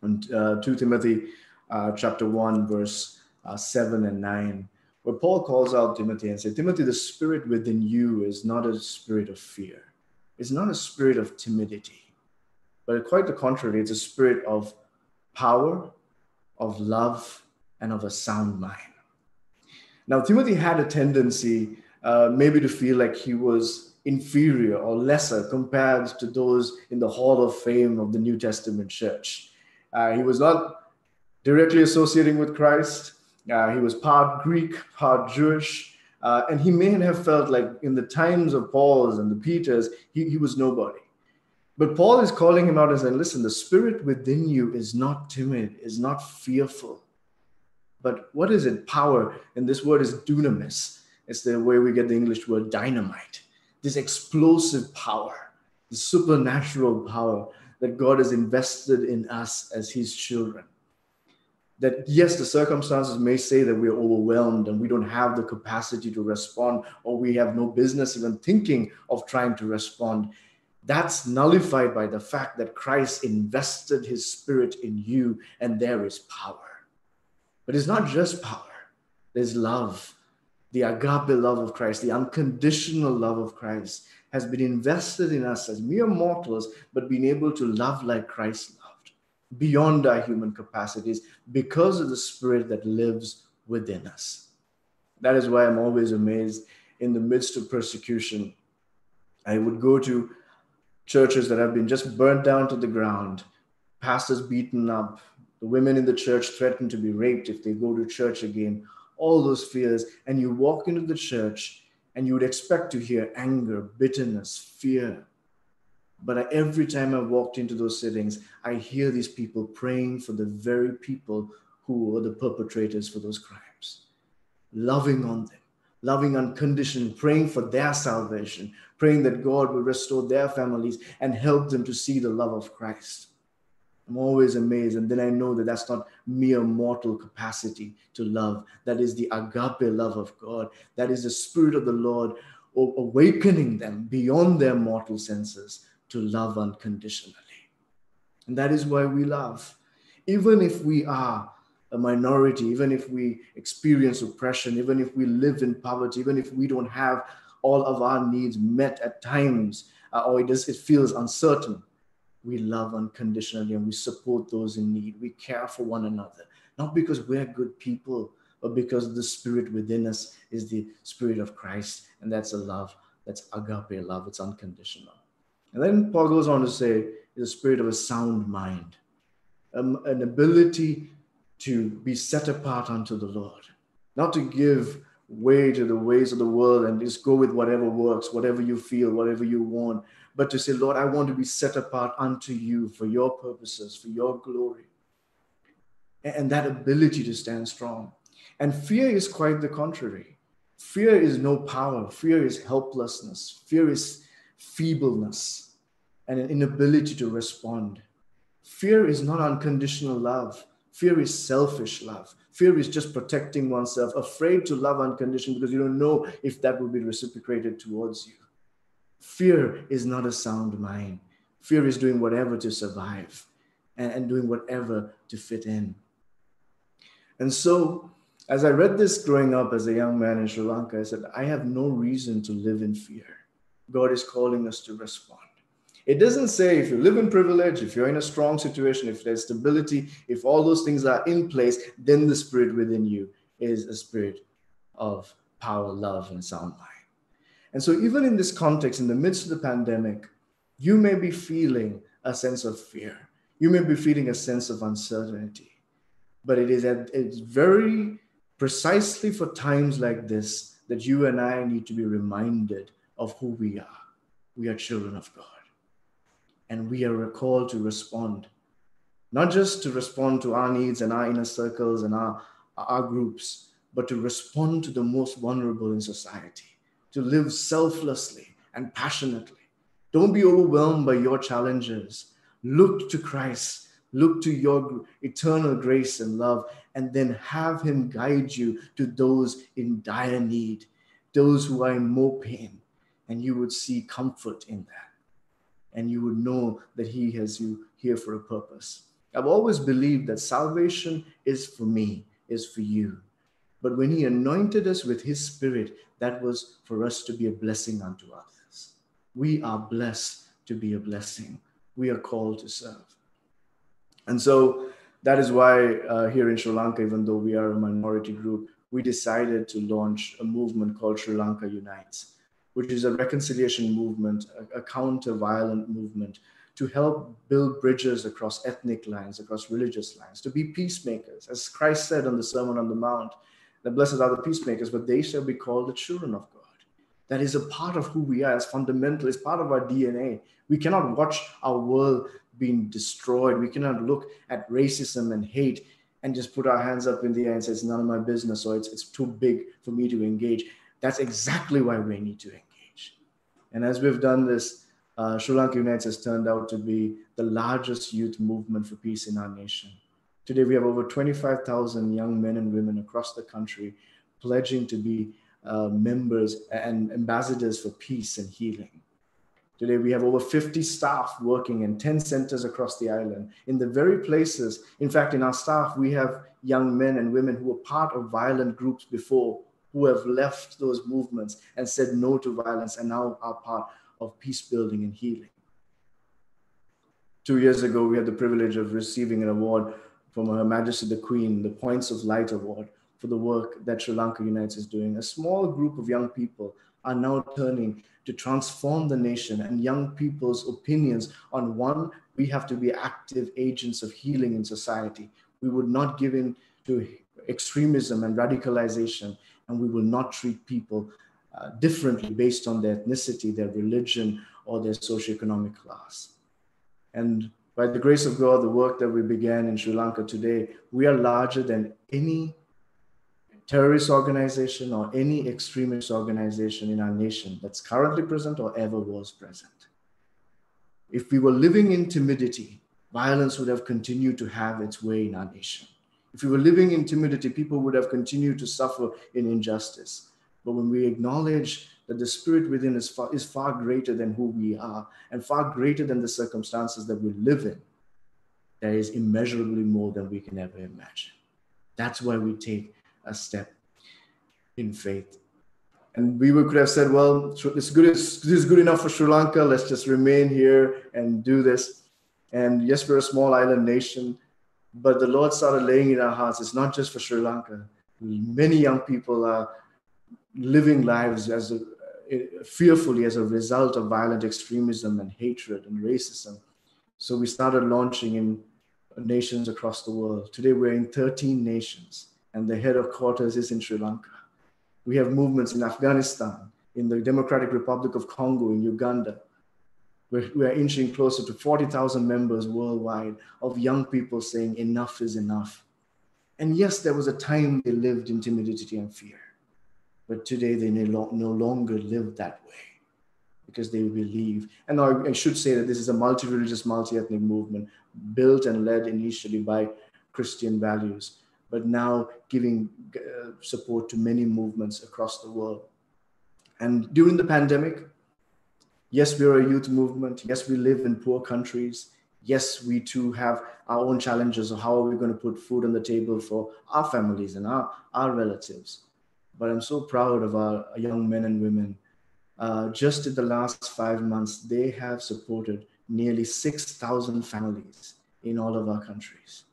Q: And uh, 2 Timothy uh, chapter 1, verse uh, 7 and 9, where Paul calls out Timothy and says, Timothy, the spirit within you is not a spirit of fear. It's not a spirit of timidity, but quite the contrary, it's a spirit of power, of love, and of a sound mind. Now, Timothy had a tendency uh, maybe to feel like he was inferior or lesser compared to those in the hall of fame of the New Testament church. Uh, he was not directly associating with Christ. Uh, he was part Greek, part Jewish. Uh, and he may have felt like in the times of Paul's and the Peters, he, he was nobody. But Paul is calling him out and saying, listen, the spirit within you is not timid, is not fearful. But what is it? Power. And this word is dunamis. It's the way we get the English word dynamite. This explosive power, the supernatural power that God has invested in us as his children. That yes, the circumstances may say that we're overwhelmed and we don't have the capacity to respond, or we have no business even thinking of trying to respond. That's nullified by the fact that Christ invested his spirit in you and there is power. But it's not just power, there's love. The agape love of Christ, the unconditional love of Christ has been invested in us as mere mortals, but being able to love like Christ loved beyond our human capacities because of the spirit that lives within us. That is why I'm always amazed in the midst of persecution. I would go to churches that have been just burnt down to the ground, pastors beaten up, the women in the church threatened to be raped if they go to church again, all those fears. And you walk into the church and you would expect to hear anger, bitterness, fear. But every time I walked into those settings, I hear these people praying for the very people who were the perpetrators for those crimes, loving on them, loving unconditionally, praying for their salvation, praying that God will restore their families and help them to see the love of Christ. I'm always amazed. And then I know that that's not mere mortal capacity to love. That is the agape love of God. That is the Spirit of the Lord awakening them beyond their mortal senses to love unconditionally. And that is why we love. Even if we are a minority, even if we experience oppression, even if we live in poverty, even if we don't have all of our needs met at times, uh, or it, does, it feels uncertain, we love unconditionally and we support those in need. We care for one another, not because we're good people, but because the spirit within us is the spirit of Christ. And that's a love, that's agape love, it's unconditional. And then Paul goes on to say, the spirit of a sound mind, um, an ability to be set apart unto the Lord, not to give way to the ways of the world and just go with whatever works, whatever you feel, whatever you want, but to say, Lord, I want to be set apart unto you for your purposes, for your glory. And that ability to stand strong. And fear is quite the contrary. Fear is no power, fear is helplessness, fear is feebleness, and an inability to respond. Fear is not unconditional love. Fear is selfish love. Fear is just protecting oneself, afraid to love unconditionally because you don't know if that will be reciprocated towards you. Fear is not a sound mind. Fear is doing whatever to survive and, and doing whatever to fit in. And so, as I read this growing up as a young man in Sri Lanka, I said, I have no reason to live in fear. God is calling us to respond. It doesn't say if you live in privilege, if you're in a strong situation, if there's stability, if all those things are in place, then the spirit within you is a spirit of power, love, and sound mind. And so, even in this context, in the midst of the pandemic, you may be feeling a sense of fear. You may be feeling a sense of uncertainty. But it is at its very precisely for times like this that you and I need to be reminded of who we are. We are children of God. And we are called to respond, not just to respond to our needs and our inner circles and our, our groups, but to respond to the most vulnerable in society, to live selflessly and passionately. Don't be overwhelmed by your challenges. Look to Christ, look to your eternal grace and love, and then have Him guide you to those in dire need, those who are in more pain, and you would see comfort in that. And you would know that He has you here for a purpose. I've always believed that salvation is for me, is for you. But when He anointed us with His Spirit, that was for us to be a blessing unto others. We are blessed to be a blessing. We are called to serve. And so that is why uh, here in Sri Lanka, even though we are a minority group, we decided to launch a movement called Sri Lanka Unites, which is a reconciliation movement, a, a counter-violent movement to help build bridges across ethnic lines, across religious lines, to be peacemakers. As Christ said on the Sermon on the Mount, the blessed are the peacemakers, but they shall be called the children of God. That is a part of who we are as fundamental, it's part of our DNA. We cannot watch our world being destroyed. We cannot look at racism and hate and just put our hands up in the air and say it's none of my business or it's, it's too big for me to engage. That's exactly why we need to engage. And as we've done this, uh, Sri Lanka Unites has turned out to be the largest youth movement for peace in our nation. Today, we have over 25,000 young men and women across the country pledging to be uh, members and ambassadors for peace and healing. Today, we have over 50 staff working in 10 centers across the island. In the very places, in fact, in our staff, we have young men and women who were part of violent groups before, who have left those movements and said no to violence and now are part of peace building and healing. Two years ago, we had the privilege of receiving an award from Her Majesty the Queen, the Points of Light Award, for the work that Sri Lanka Unites is doing. A small group of young people are now turning to transform the nation and young people's opinions on one, we have to be active agents of healing in society. We would not give in to extremism and radicalization, and we will not treat people uh, differently based on their ethnicity, their religion, or their socioeconomic class. And by the grace of God, the work that we began in Sri Lanka today, we are larger than any terrorist organization or any extremist organization in our nation that's currently present or ever was present. If we were living in timidity, violence would have continued to have its way in our nation. If we were living in timidity, people would have continued to suffer in injustice. But when we acknowledge that the spirit within is far, is far greater than who we are and far greater than the circumstances that we live in, there is immeasurably more than we can ever imagine. That's why we take a step in faith. And we could have said, well, this, good, this is good enough for Sri Lanka. Let's just remain here and do this. And yes, we're a small island nation, but the Lord started laying in our hearts. It's not just for Sri Lanka. Many young people are living lives as a, fearfully as a result of violent extremism and hatred and racism. So we started launching in nations across the world. Today we're in 13 nations and the head of quarters is in Sri Lanka. We have movements in Afghanistan, in the Democratic Republic of Congo, in Uganda. We're, inching closer to 40,000 members worldwide of young people saying enough is enough. And yes, there was a time they lived in timidity and fear, but today they no, no longer live that way because they believe. And I, I should say that this is a multi religious, multi ethnic movement built and led initially by Christian values but now giving uh, support to many movements across the world. And during the pandemic, yes, we're a youth movement. Yes, we live in poor countries. Yes, we too have our own challenges of how are we going to put food on the table for our families and our, our relatives. But I'm so proud of our young men and women. Uh, just in the last five months, they have supported nearly 6,000 families in all of our countries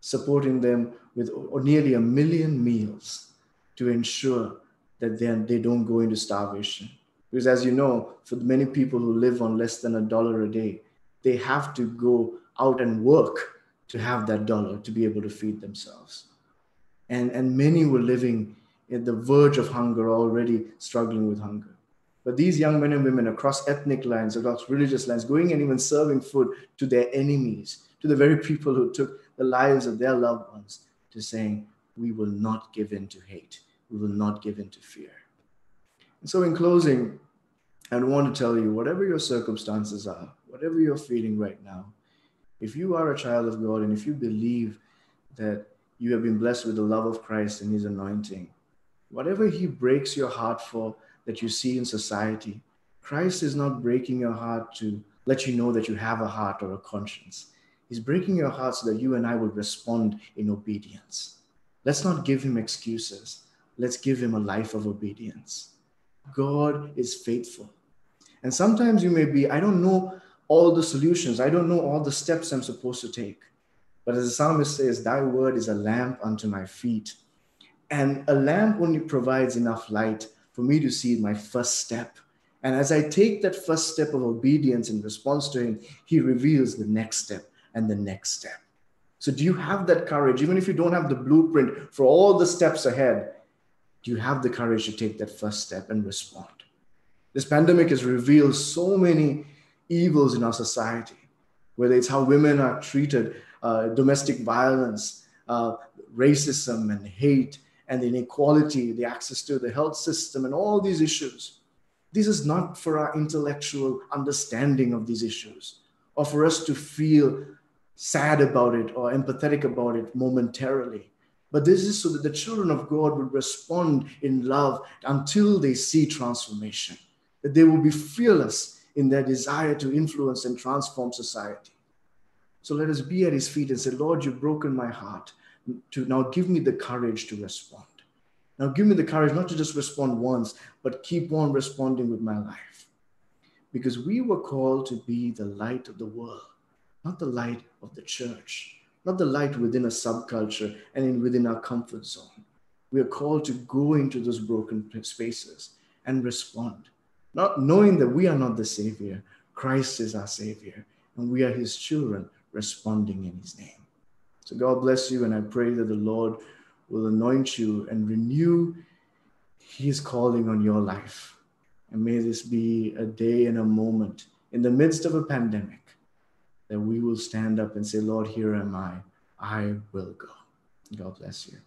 Q: supporting them with nearly a million meals to ensure that they don't go into starvation. Because as you know, for many people who live on less than a dollar a day, they have to go out and work to have that dollar to be able to feed themselves. And, and many were living at the verge of hunger, already struggling with hunger. But these young men and women across ethnic lines, across religious lines, going and even serving food to their enemies, to the very people who took the lives of their loved ones, to saying, We will not give in to hate. We will not give in to fear. And so, in closing, I want to tell you whatever your circumstances are, whatever you're feeling right now, if you are a child of God and if you believe that you have been blessed with the love of Christ and His anointing, whatever He breaks your heart for that you see in society, Christ is not breaking your heart to let you know that you have a heart or a conscience. He's breaking your heart so that you and I will respond in obedience. Let's not give Him excuses. Let's give Him a life of obedience. God is faithful. And sometimes you may be, I don't know all the solutions, I don't know all the steps I'm supposed to take. But as the psalmist says, Thy word is a lamp unto my feet. And a lamp only provides enough light for me to see my first step. And as I take that first step of obedience in response to Him, He reveals the next step and the next step. So, do you have that courage? Even if you don't have the blueprint for all the steps ahead, do you have the courage to take that first step and respond? This pandemic has revealed so many evils in our society, whether it's how women are treated, uh, domestic violence, uh, racism and hate, and the inequality, the access to the health system, and all these issues. This is not for our intellectual understanding of these issues or for us to feel sad about it or empathetic about it momentarily. But this is so that the children of God will respond in love until they see transformation, that they will be fearless in their desire to influence and transform society. So let us be at his feet and say, Lord, you've broken my heart. To now give me the courage to respond. Now give me the courage not to just respond once, but keep on responding with my life. Because we were called to be the light of the world, not the light of the church not the light within a subculture and in, within our comfort zone. We are called to go into those broken spaces and respond, not knowing that we are not the Savior. Christ is our Savior, and we are His children responding in His name. So, God bless you, and I pray that the Lord will anoint you and renew His calling on your life. And may this be a day and a moment in the midst of a pandemic that we will stand up and say, Lord, here am I. I will go. God bless you.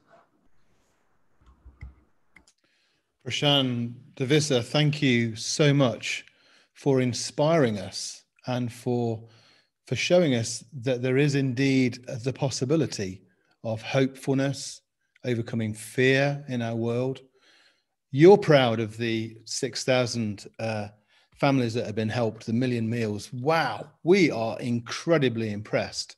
C: Prashan De Visser, thank you so much for inspiring us and for, for showing us that there is indeed the possibility of hopefulness, overcoming fear in our world. You're proud of the 6,000 uh, families that have been helped, the million meals. Wow, we are incredibly impressed.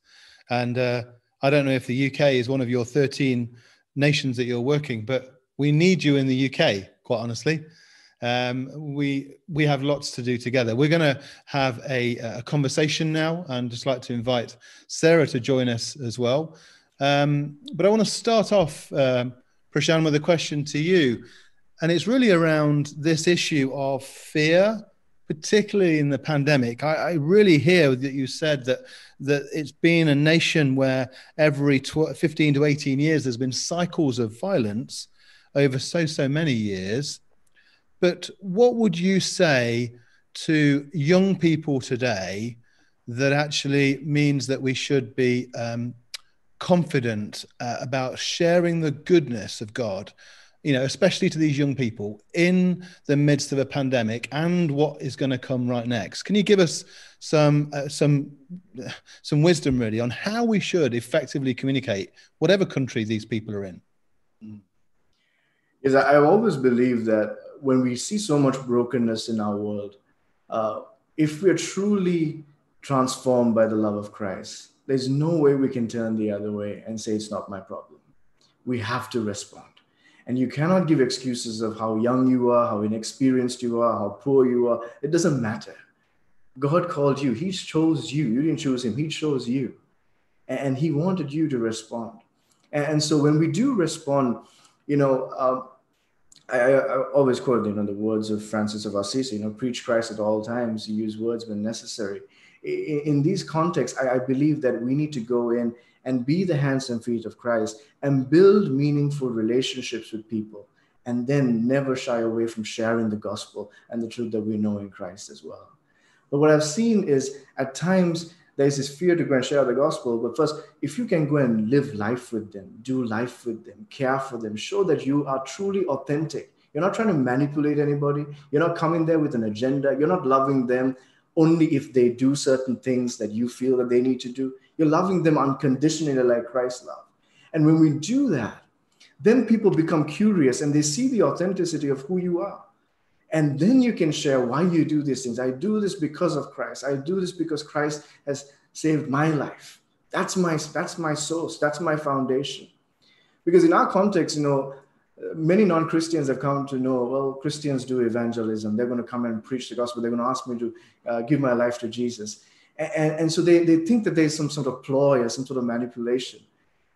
C: And uh, I don't know if the UK is one of your 13 nations that you're working, but we need you in the UK, quite honestly. Um, we we have lots to do together. We're going to have a, a, conversation now, and just like to invite Sarah to join us as well. Um, but I want to start off, um, Prashan, with a question to you, and it's really around this issue of fear particularly in the pandemic. I, I, really hear that you said that that it's been a nation where every 12, 15 to 18 years there's been cycles of violence over so so many years. But what would you say to young people today that actually means that we should be um, confident uh, about sharing the goodness of God you know, especially to these young people in the midst of a pandemic and what is going to come right next. Can you give us some uh, some some wisdom really on how we should effectively communicate whatever country these people are in?
Q: Is I always believe that when we see so much brokenness in our world, uh, if we're truly transformed by the love of Christ, there's no way we can turn the other way and say it's not my problem. We have to respond and you cannot give excuses of how young you are, how inexperienced you are, how poor you are. It doesn't matter. God called you. He chose you. You didn't choose him. He chose you. And he wanted you to respond. And so when we do respond, you know, um, I, I, always quote, you know, the words of Francis of Assisi, you know, preach Christ at all times, use words when necessary. in, in these contexts, I, I believe that we need to go in and be the hands and feet of Christ and build meaningful relationships with people and then never shy away from sharing the gospel and the truth that we know in Christ as well. But what I've seen is at times there's this fear to go and share the gospel. But first, if you can go and live life with them, do life with them, care for them, show that you are truly authentic. You're not trying to manipulate anybody. You're not coming there with an agenda. You're not loving them only if they do certain things that you feel that they need to do. You're loving them unconditionally like Christ loved. And when we do that, then people become curious and they see the authenticity of who you are. And then you can share why you do these things. I do this because of Christ. I do this because Christ has saved my life. That's my that's my source. That's my foundation. Because in our context, you know, many non-Christians have come to know. Well, Christians do evangelism. They're going to come and preach the gospel. They're going to ask me to uh, give my life to Jesus, and, and so they, they think that there's some sort of ploy or some sort of manipulation.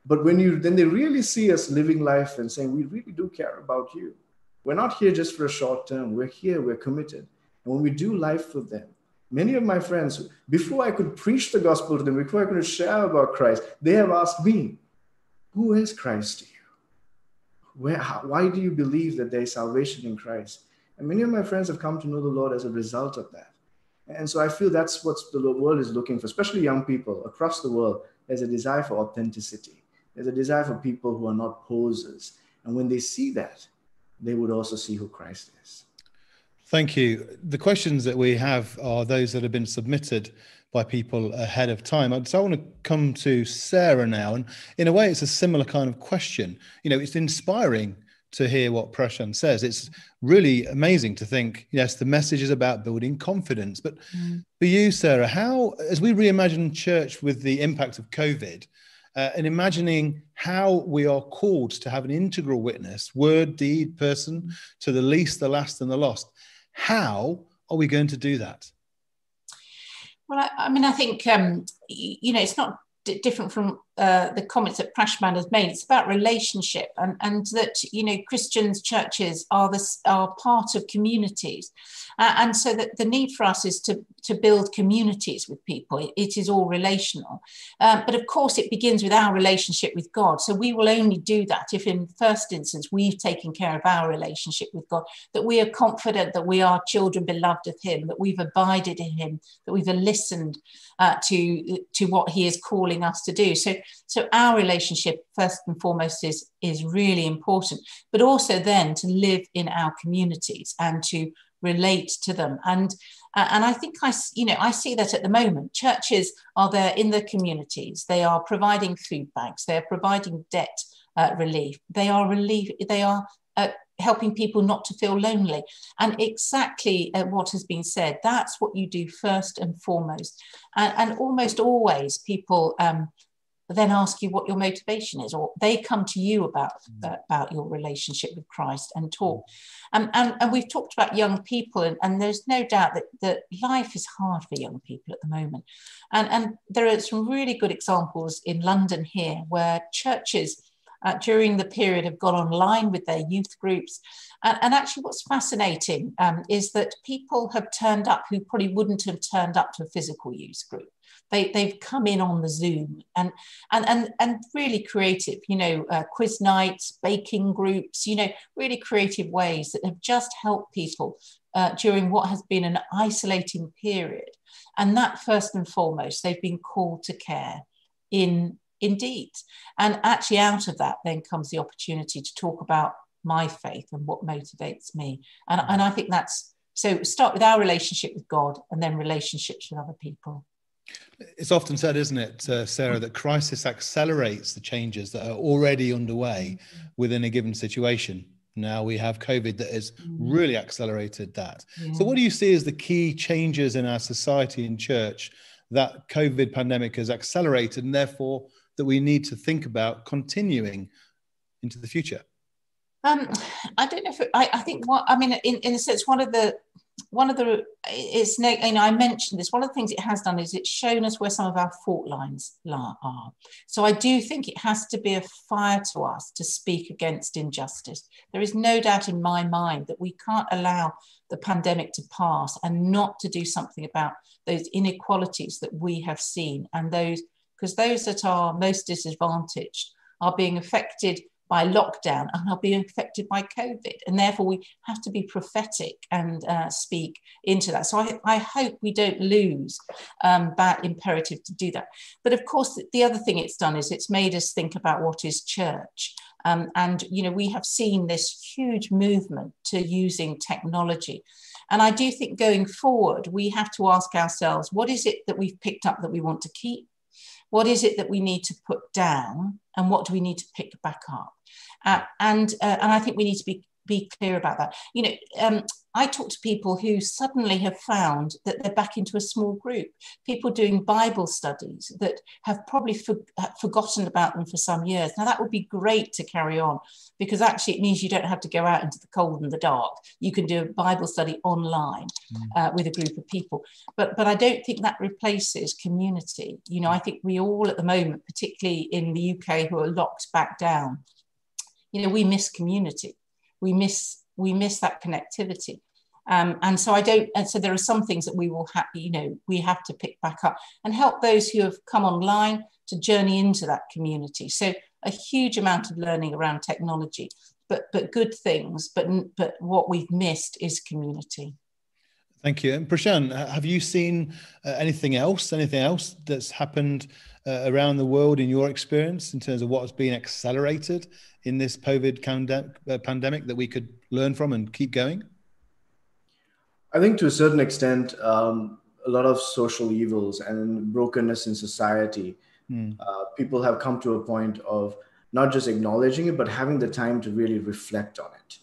Q: But when you then they really see us living life and saying, we really do care about you. We're not here just for a short term. We're here, we're committed. And when we do life for them, many of my friends, before I could preach the gospel to them, before I could share about Christ, they have asked me, Who is Christ to you? Where, how, why do you believe that there is salvation in Christ? And many of my friends have come to know the Lord as a result of that. And so I feel that's what the world is looking for, especially young people across the world. There's a desire for authenticity. There's a desire for people who are not posers. And when they see that, they would also see who Christ is.
C: Thank you. The questions that we have are those that have been submitted by people ahead of time. So I want to come to Sarah now. And in a way, it's a similar kind of question. You know, it's inspiring to hear what Prashan says. It's really amazing to think, yes, the message is about building confidence. But mm. for you, Sarah, how, as we reimagine church with the impact of COVID, uh, and imagining how we are called to have an integral witness, word, deed, person, to the least, the last, and the lost. How are we going to do that?
D: Well, I, I mean, I think um, you know it's not different from uh, the comments that Prashan has made. It's about relationship, and and that you know Christians churches are are part of communities, uh, and so that the need for us is to to build communities with people. it, it is all relational, um, but of course it begins with our relationship with God. So we will only do that if, in first instance, we've taken care of our relationship with God. That we are confident that we are children beloved of Him, that we've abided in Him, that we've listened uh, to to what He is calling us to do. So so our relationship first and foremost is is really important, but also then to live in our communities and to relate to them. And uh, and i think i you know i see that at the moment. Churches are there in the communities. They are providing food banks. They are providing debt uh, relief. They are relief they are uh, helping people not to feel lonely. And exactly uh, what has been said that's what you do first and foremost. And, and almost always people um, then ask you what your motivation is, or they come to you about uh, about your relationship with Christ and talk. Um, and, and we've talked about young people, and, and there's no doubt that, that life is hard for young people at the moment. And, and there are some really good examples in London here where churches uh, during the period have gone online with their youth groups. And, and actually, what's fascinating um, is that people have turned up who probably wouldn't have turned up to a physical youth group. They, they've come in on the Zoom and, and, and, and really creative, you know, uh, quiz nights, baking groups, you know, really creative ways that have just helped people uh, during what has been an isolating period. And that, first and foremost, they've been called to care in indeed. And actually, out of that, then comes the opportunity to talk about my faith and what motivates me. And, and I think that's so start with our relationship with God and then relationships with other people.
C: It's often said, isn't it, uh, Sarah, that crisis accelerates the changes that are already underway within a given situation. Now we have COVID that has mm. really accelerated that. Yeah. So, what do you see as the key changes in our society and church that COVID pandemic has accelerated, and therefore that we need to think about continuing into the future?
D: Um, I don't know if it, I, I think what I mean in, in a sense one of the one of the it's you know I mentioned this. One of the things it has done is it's shown us where some of our fault lines are. So I do think it has to be a fire to us to speak against injustice. There is no doubt in my mind that we can't allow the pandemic to pass and not to do something about those inequalities that we have seen and those because those that are most disadvantaged are being affected by lockdown and are being affected by COVID. And therefore, we have to be prophetic and uh, speak into that. So I, I hope we don't lose um, that imperative to do that. But of course, the other thing it's done is it's made us think about what is church. Um, and, you know, we have seen this huge movement to using technology. And I do think going forward, we have to ask ourselves what is it that we've picked up that we want to keep? What is it that we need to put down? And what do we need to pick back up? Uh, and uh, and I think we need to be be clear about that. You know, um, I talk to people who suddenly have found that they're back into a small group, people doing Bible studies that have probably for, forgotten about them for some years. Now, that would be great to carry on because actually it means you don't have to go out into the cold and the dark. You can do a Bible study online mm. uh, with a group of people. But, but I don't think that replaces community. You know, I think we all at the moment, particularly in the UK who are locked back down, you know, we miss community. We miss we miss that connectivity. Um, and so I don't, and so there are some things that we will have, you know, we have to pick back up and help those who have come online to journey into that community. So a huge amount of learning around technology, but but good things. But but what we've missed is community.
C: Thank you. And Prashan, have you seen uh, anything else? Anything else that's happened uh, around the world in your experience in terms of what has been accelerated in this COVID uh, pandemic that we could learn from and keep going?
Q: I think to a certain extent, um, a lot of social evils and brokenness in society, mm. people have come to a point of not just acknowledging it, but having the time to really reflect on it.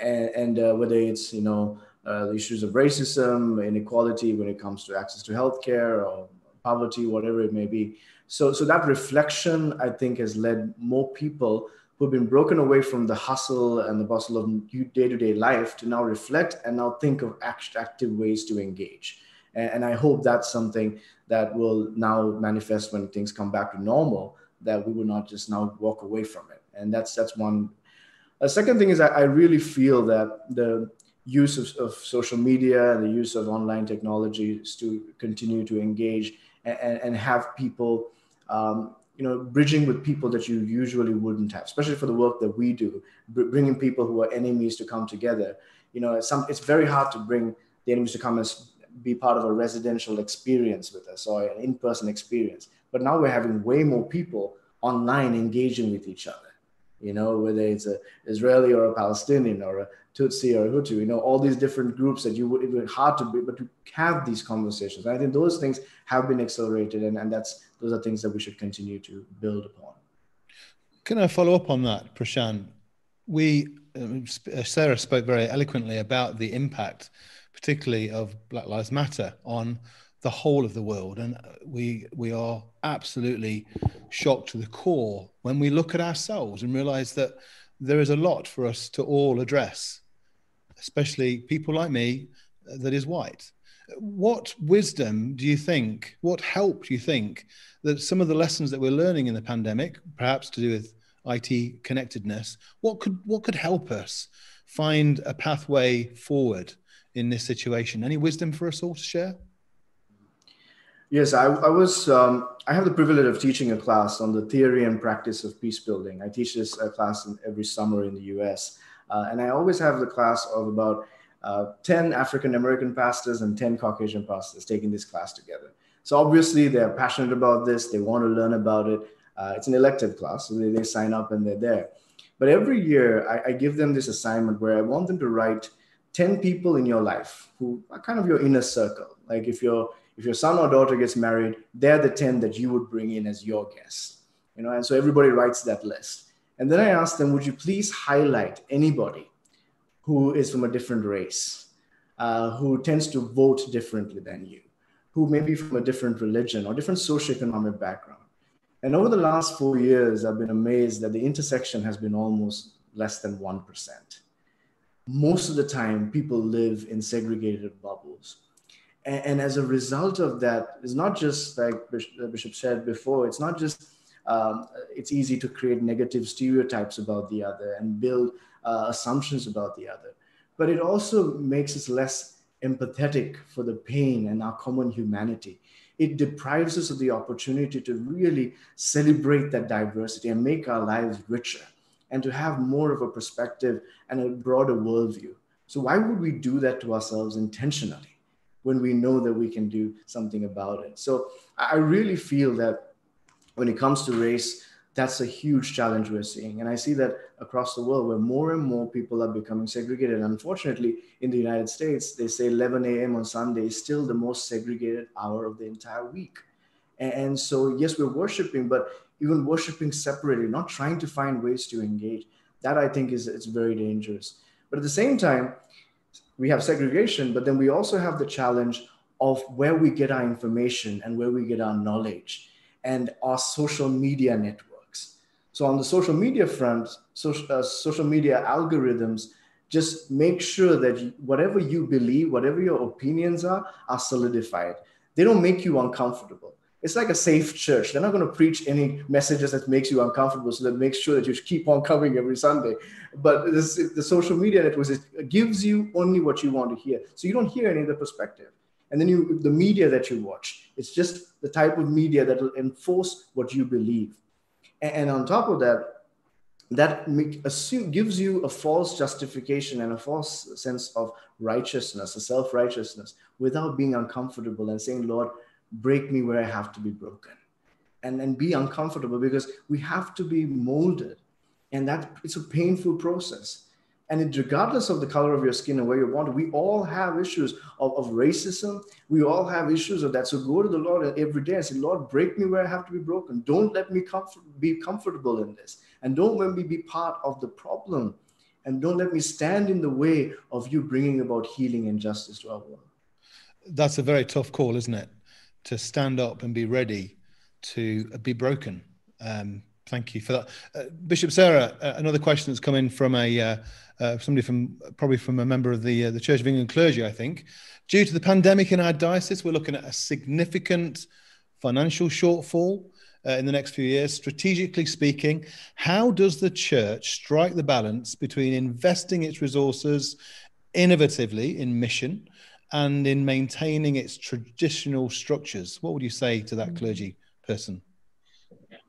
Q: And, and uh, whether it's, you know, uh, the issues of racism, inequality when it comes to access to healthcare or poverty, whatever it may be. So, so that reflection, I think, has led more people who've been broken away from the hustle and the bustle of day-to-day life to now reflect and now think of active ways to engage. And, and I hope that's something that will now manifest when things come back to normal, that we will not just now walk away from it. And that's that's one. A second thing is I, I really feel that the use of, of social media and the use of online technologies to continue to engage and, and have people um, you know bridging with people that you usually wouldn't have especially for the work that we do bringing people who are enemies to come together. You know some it's very hard to bring the enemies to come and be part of a residential experience with us or an in-person experience. But now we're having way more people online engaging with each other. You know whether it's a israeli or a palestinian or a tutsi or hutu you know all these different groups that you would it would hard to be but to have these conversations i think those things have been accelerated and, and that's those are things that we should continue to build upon.
C: Can I follow up on that, Prashan? We, um, Sarah spoke very eloquently about the impact, particularly of Black Lives Matter on the whole of the world. And we, we are absolutely shocked to the core when we look at ourselves and realize that there is a lot for us to all address, especially people like me that is white what wisdom do you think, what help do you think that some of the lessons that we're learning in the pandemic, perhaps to do with IT connectedness, what could what could help us find a pathway forward in this situation? Any wisdom for us all to share?
Q: Yes, I, I was. Um, I have the privilege of teaching a class on the theory and practice of peace building. I teach this uh, class in, every summer in the U.S., uh, and I always have the class of about uh, 10 African American pastors and 10 Caucasian pastors taking this class together. So obviously they're passionate about this. They want to learn about it. Uh, it's an elective class, so they, they sign up and they're there. But every year I, I give them this assignment where I want them to write 10 people in your life who are kind of your inner circle. Like if your if your son or daughter gets married, they're the 10 that you would bring in as your guests. You know, and so everybody writes that list. And then I ask them, would you please highlight anybody who is from a different race, uh, who tends to vote differently than you, who may be from a different religion or different socioeconomic background. And over the last four years, I've been amazed that the intersection has been almost less than 1%. most of the time people live in segregated bubbles. And, and as a result of that, it's not just like Bishop said before, it's not just um, it's easy to create negative stereotypes about the other and build uh, assumptions about the other. But it also makes us less empathetic for the pain and our common humanity. It deprives us of the opportunity to really celebrate that diversity and make our lives richer and to have more of a perspective and a broader worldview. So, why would we do that to ourselves intentionally when we know that we can do something about it? So, I really feel that when it comes to race, that's a huge challenge we're seeing. And I see that across the world where more and more people are becoming segregated. Unfortunately, in the United States, they say 11 a.m. on Sunday is still the most segregated hour of the entire week. And so, yes, we're worshiping, but even worshiping separately, not trying to find ways to engage. That I think is it's very dangerous. But at the same time, we have segregation, but then we also have the challenge of where we get our information and where we get our knowledge and our social media networks. So on the social media front, social, uh, social media algorithms just make sure that whatever you believe, whatever your opinions are, are solidified. They don't make you uncomfortable it's like a safe church. They're not going to preach any messages that makes you uncomfortable, so that makes sure that you keep on coming every Sunday. But this, the social media networks it gives you only what you want to hear, so you don't hear any of the perspective. And then you, the media that you watch, it's just the type of media that will enforce what you believe. And, and on top of that, that make, assume, gives you a false justification and a false sense of righteousness, a self righteousness, without being uncomfortable and saying, Lord, break me where I have to be broken and, and be uncomfortable because we have to be molded. And that it's a painful process. And it, regardless of the color of your skin and where you're born, we all have issues of, of racism. We all have issues of that. So go to the Lord every day and say, Lord, break me where I have to be broken. Don't let me comfort, be comfortable in this. And don't let me be part of the problem. And don't let me stand in the way of you bringing about healing and justice to our world.
C: That's a very tough call, isn't it? to stand up and be ready to be broken. Um, thank you for that, uh, Bishop Sarah. Uh, another question that's come in from a uh, uh somebody from probably from a member of the uh, the Church of England clergy, I think. Due to the pandemic in our diocese, we're looking at a significant financial shortfall. Uh, in the next few years, strategically speaking, how does the church strike the balance between investing its resources innovatively in mission and in maintaining its traditional structures. What would you say to that clergy person?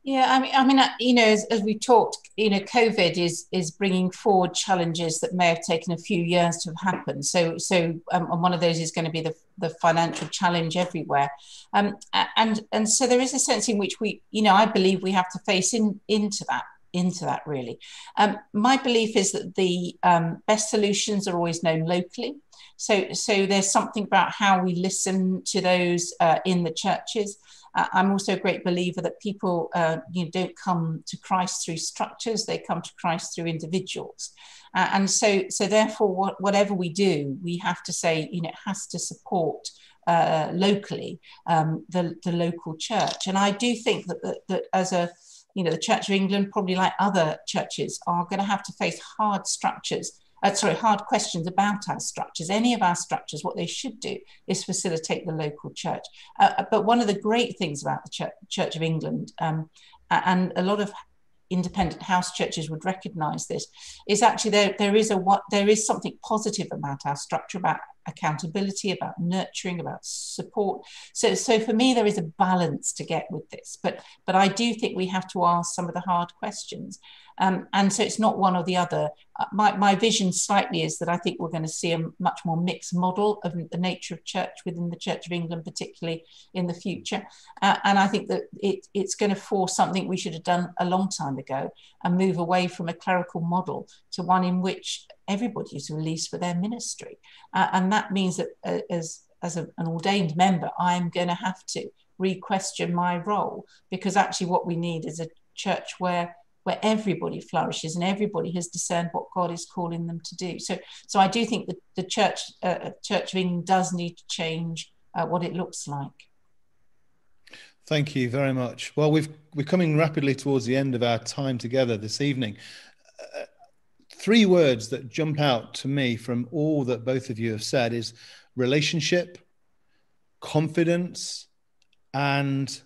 D: Yeah, I mean, I mean, uh, you know, as, as, we talked, you know, COVID is is bringing forward challenges that may have taken a few years to have happened. So, so, um, and one of those is going to be the, the financial challenge everywhere, um, and and so there is a sense in which we, you know, I believe we have to face in into that into that really. Um, my belief is that the um, best solutions are always known locally. So, so there's something about how we listen to those uh, in the churches. I'm also a great believer that people uh, you know, don't come to Christ through structures; they come to Christ through individuals. Uh, and so, so therefore, what, whatever we do, we have to say, you know, it has to support uh, locally um, the the local church. And I do think that that, that as a you know, the Church of England, probably like other churches, are going to have to face hard structures uh, sorry, hard questions about our structures. Any of our structures, what they should do is facilitate the local church. Uh, uh but one of the great things about the Church, church of England, um, and a lot of independent house churches would recognize this is actually there there is a what there is something positive about our structure about accountability about nurturing about support so so for me there is a balance to get with this but but i do think we have to ask some of the hard questions um, and so it's not one or the other. Uh, my, my vision slightly is that I think we're going to see a much more mixed model of the nature of church within the Church of England, particularly in the future. Uh, and I think that it, it's going to force something we should have done a long time ago and move away from a clerical model to one in which everybody is released for their ministry. Uh, and that means that uh, as, as a, an ordained member, I'm going to have to re-question my role because actually what we need is a church where where everybody flourishes and everybody has discerned what God is calling them to do. So, so I do think that the church, uh, Church of England, does need to change uh, what it looks like.
C: Thank you very much. Well, we've we're coming rapidly towards the end of our time together this evening. Uh, three words that jump out to me from all that both of you have said is relationship, confidence, and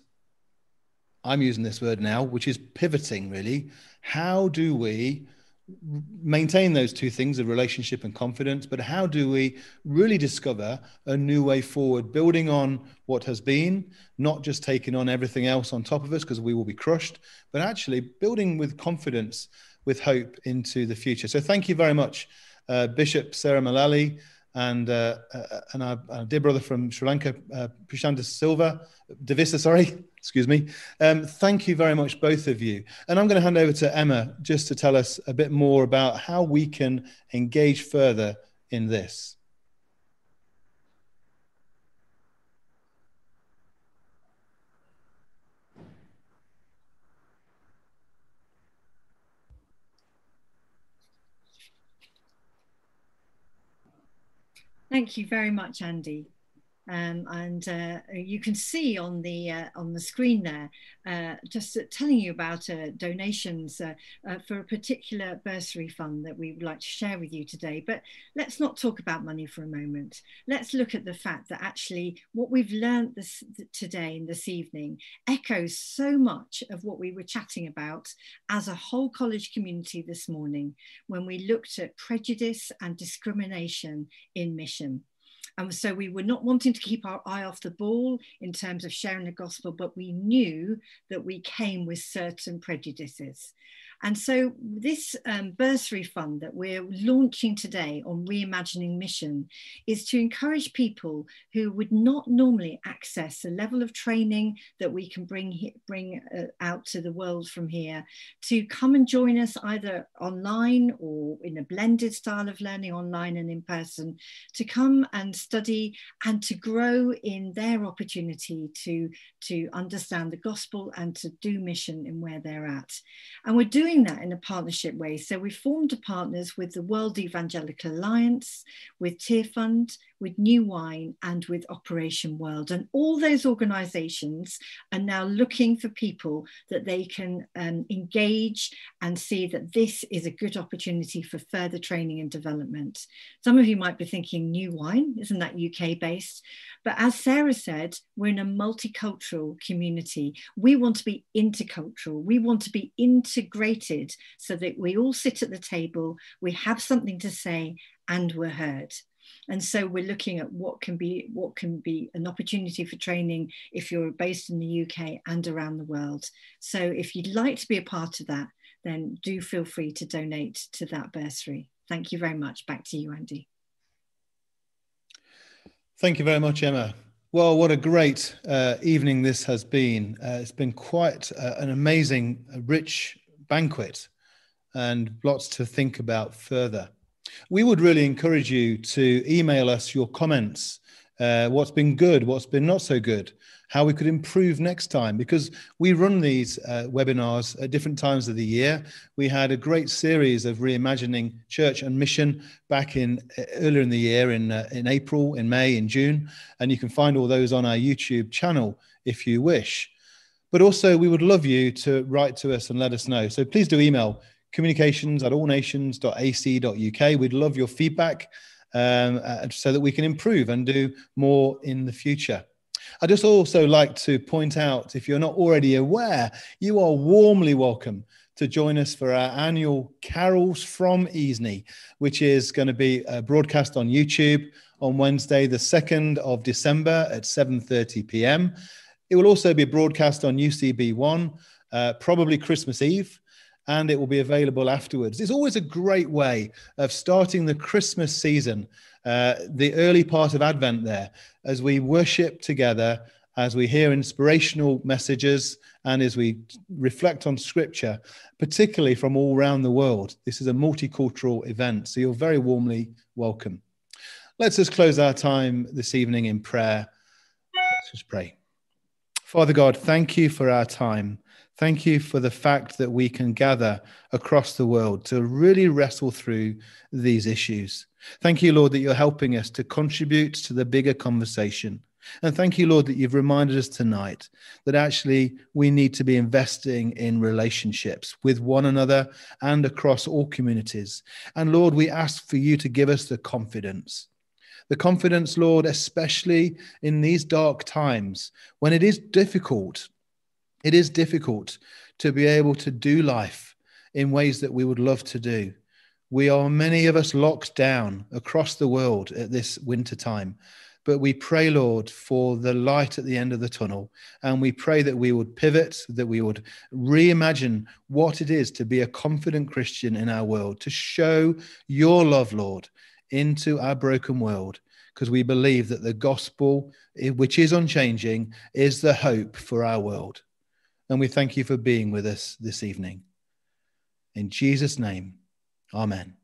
C: I'm using this word now, which is pivoting really. How do we maintain those two things of relationship and confidence, but how do we really discover a new way forward, building on what has been, not just taking on everything else on top of us because we will be crushed, but actually building with confidence, with hope into the future. So thank you very much, uh, Bishop Sarah Mullally and uh, uh, and our, our, dear brother from Sri Lanka, uh, Prashanta Silva, De Visser, sorry, [laughs] excuse me. Um, thank you very much, both of you. And I'm going to hand over to Emma just to tell us a bit more about how we can engage further in this.
R: Thank you very much, Andy. Um, and uh, you can see on the uh, on the screen there, uh, just telling you about uh, donations uh, uh, for a particular bursary fund that we would like to share with you today. But let's not talk about money for a moment. Let's look at the fact that actually what we've learned this, today and this evening echoes so much of what we were chatting about as a whole college community this morning when we looked at prejudice and discrimination in mission. And so we were not wanting to keep our eye off the ball in terms of sharing the gospel, but we knew that we came with certain prejudices. And so, this um, bursary fund that we're launching today on Reimagining Mission is to encourage people who would not normally access the level of training that we can bring, bring uh, out to the world from here to come and join us either online or in a blended style of learning online and in person, to come and study and to grow in their opportunity to, to understand the gospel and to do mission in where they're at. And we're doing doing that in a partnership way. So we formed partners with the World Evangelical Alliance, with Tearfund, with New Wine, and with Operation World. And all those organizations are now looking for people that they can um, engage and see that this is a good opportunity for further training and development. Some of you might be thinking, New Wine, isn't that UK based? But as Sarah said, we're in a multicultural community. We want to be intercultural. We want to be integrated so that we all sit at the table, we have something to say, and we're heard. And so we're looking at what can be what can be an opportunity for training if you're based in the UK and around the world. So if you'd like to be a part of that, then do feel free to donate to that bursary. Thank you very much. Back to you, Andy.
C: Thank you very much, Emma. Well, what a great uh, evening this has been. Uh, it's been quite uh, an amazing, uh, rich banquet and lots to think about further. We would really encourage you to email us your comments. Uh, what's been good, what's been not so good, how we could improve next time, because we run these uh, webinars at different times of the year. We had a great series of reimagining church and mission back in uh, earlier in the year, in uh, in April, in May, in June, and you can find all those on our YouTube channel if you wish. But also, we would love you to write to us and let us know. So please do email communications at allnations.ac.uk. We'd love your feedback um, uh, so that we can improve and do more in the future. I just also like to point out, if you're not already aware, you are warmly welcome to join us for our annual Carols from Easneye, which is going to be uh, broadcast on YouTube on Wednesday, the 2nd of December at 7.30 p.m. It will also be broadcast on UCB1, uh, probably Christmas Eve and it will be available afterwards. It's always a great way of starting the Christmas season, uh, the early part of Advent there, as we worship together, as we hear inspirational messages, and as we reflect on scripture, particularly from all around the world. This is a multicultural event, so you're very warmly welcome. Let's just close our time this evening in prayer. Let's just pray. Father God, thank you for our time. Thank you for the fact that we can gather across the world to really wrestle through these issues. Thank you, Lord, that you're helping us to contribute to the bigger conversation. And thank you, Lord, that you've reminded us tonight that actually we need to be investing in relationships with one another and across all communities. And Lord, we ask for you to give us the confidence. The confidence, Lord, especially in these dark times when it is difficult. It is difficult to be able to do life in ways that we would love to do. We are many of us locked down across the world at this winter time. But we pray, Lord, for the light at the end of the tunnel. And we pray that we would pivot, that we would reimagine what it is to be a confident Christian in our world, to show your love, Lord, into our broken world. Because we believe that the gospel, eh, which is unchanging, is the hope for our world. And we thank you for being with us this evening. In Jesus' name, amen.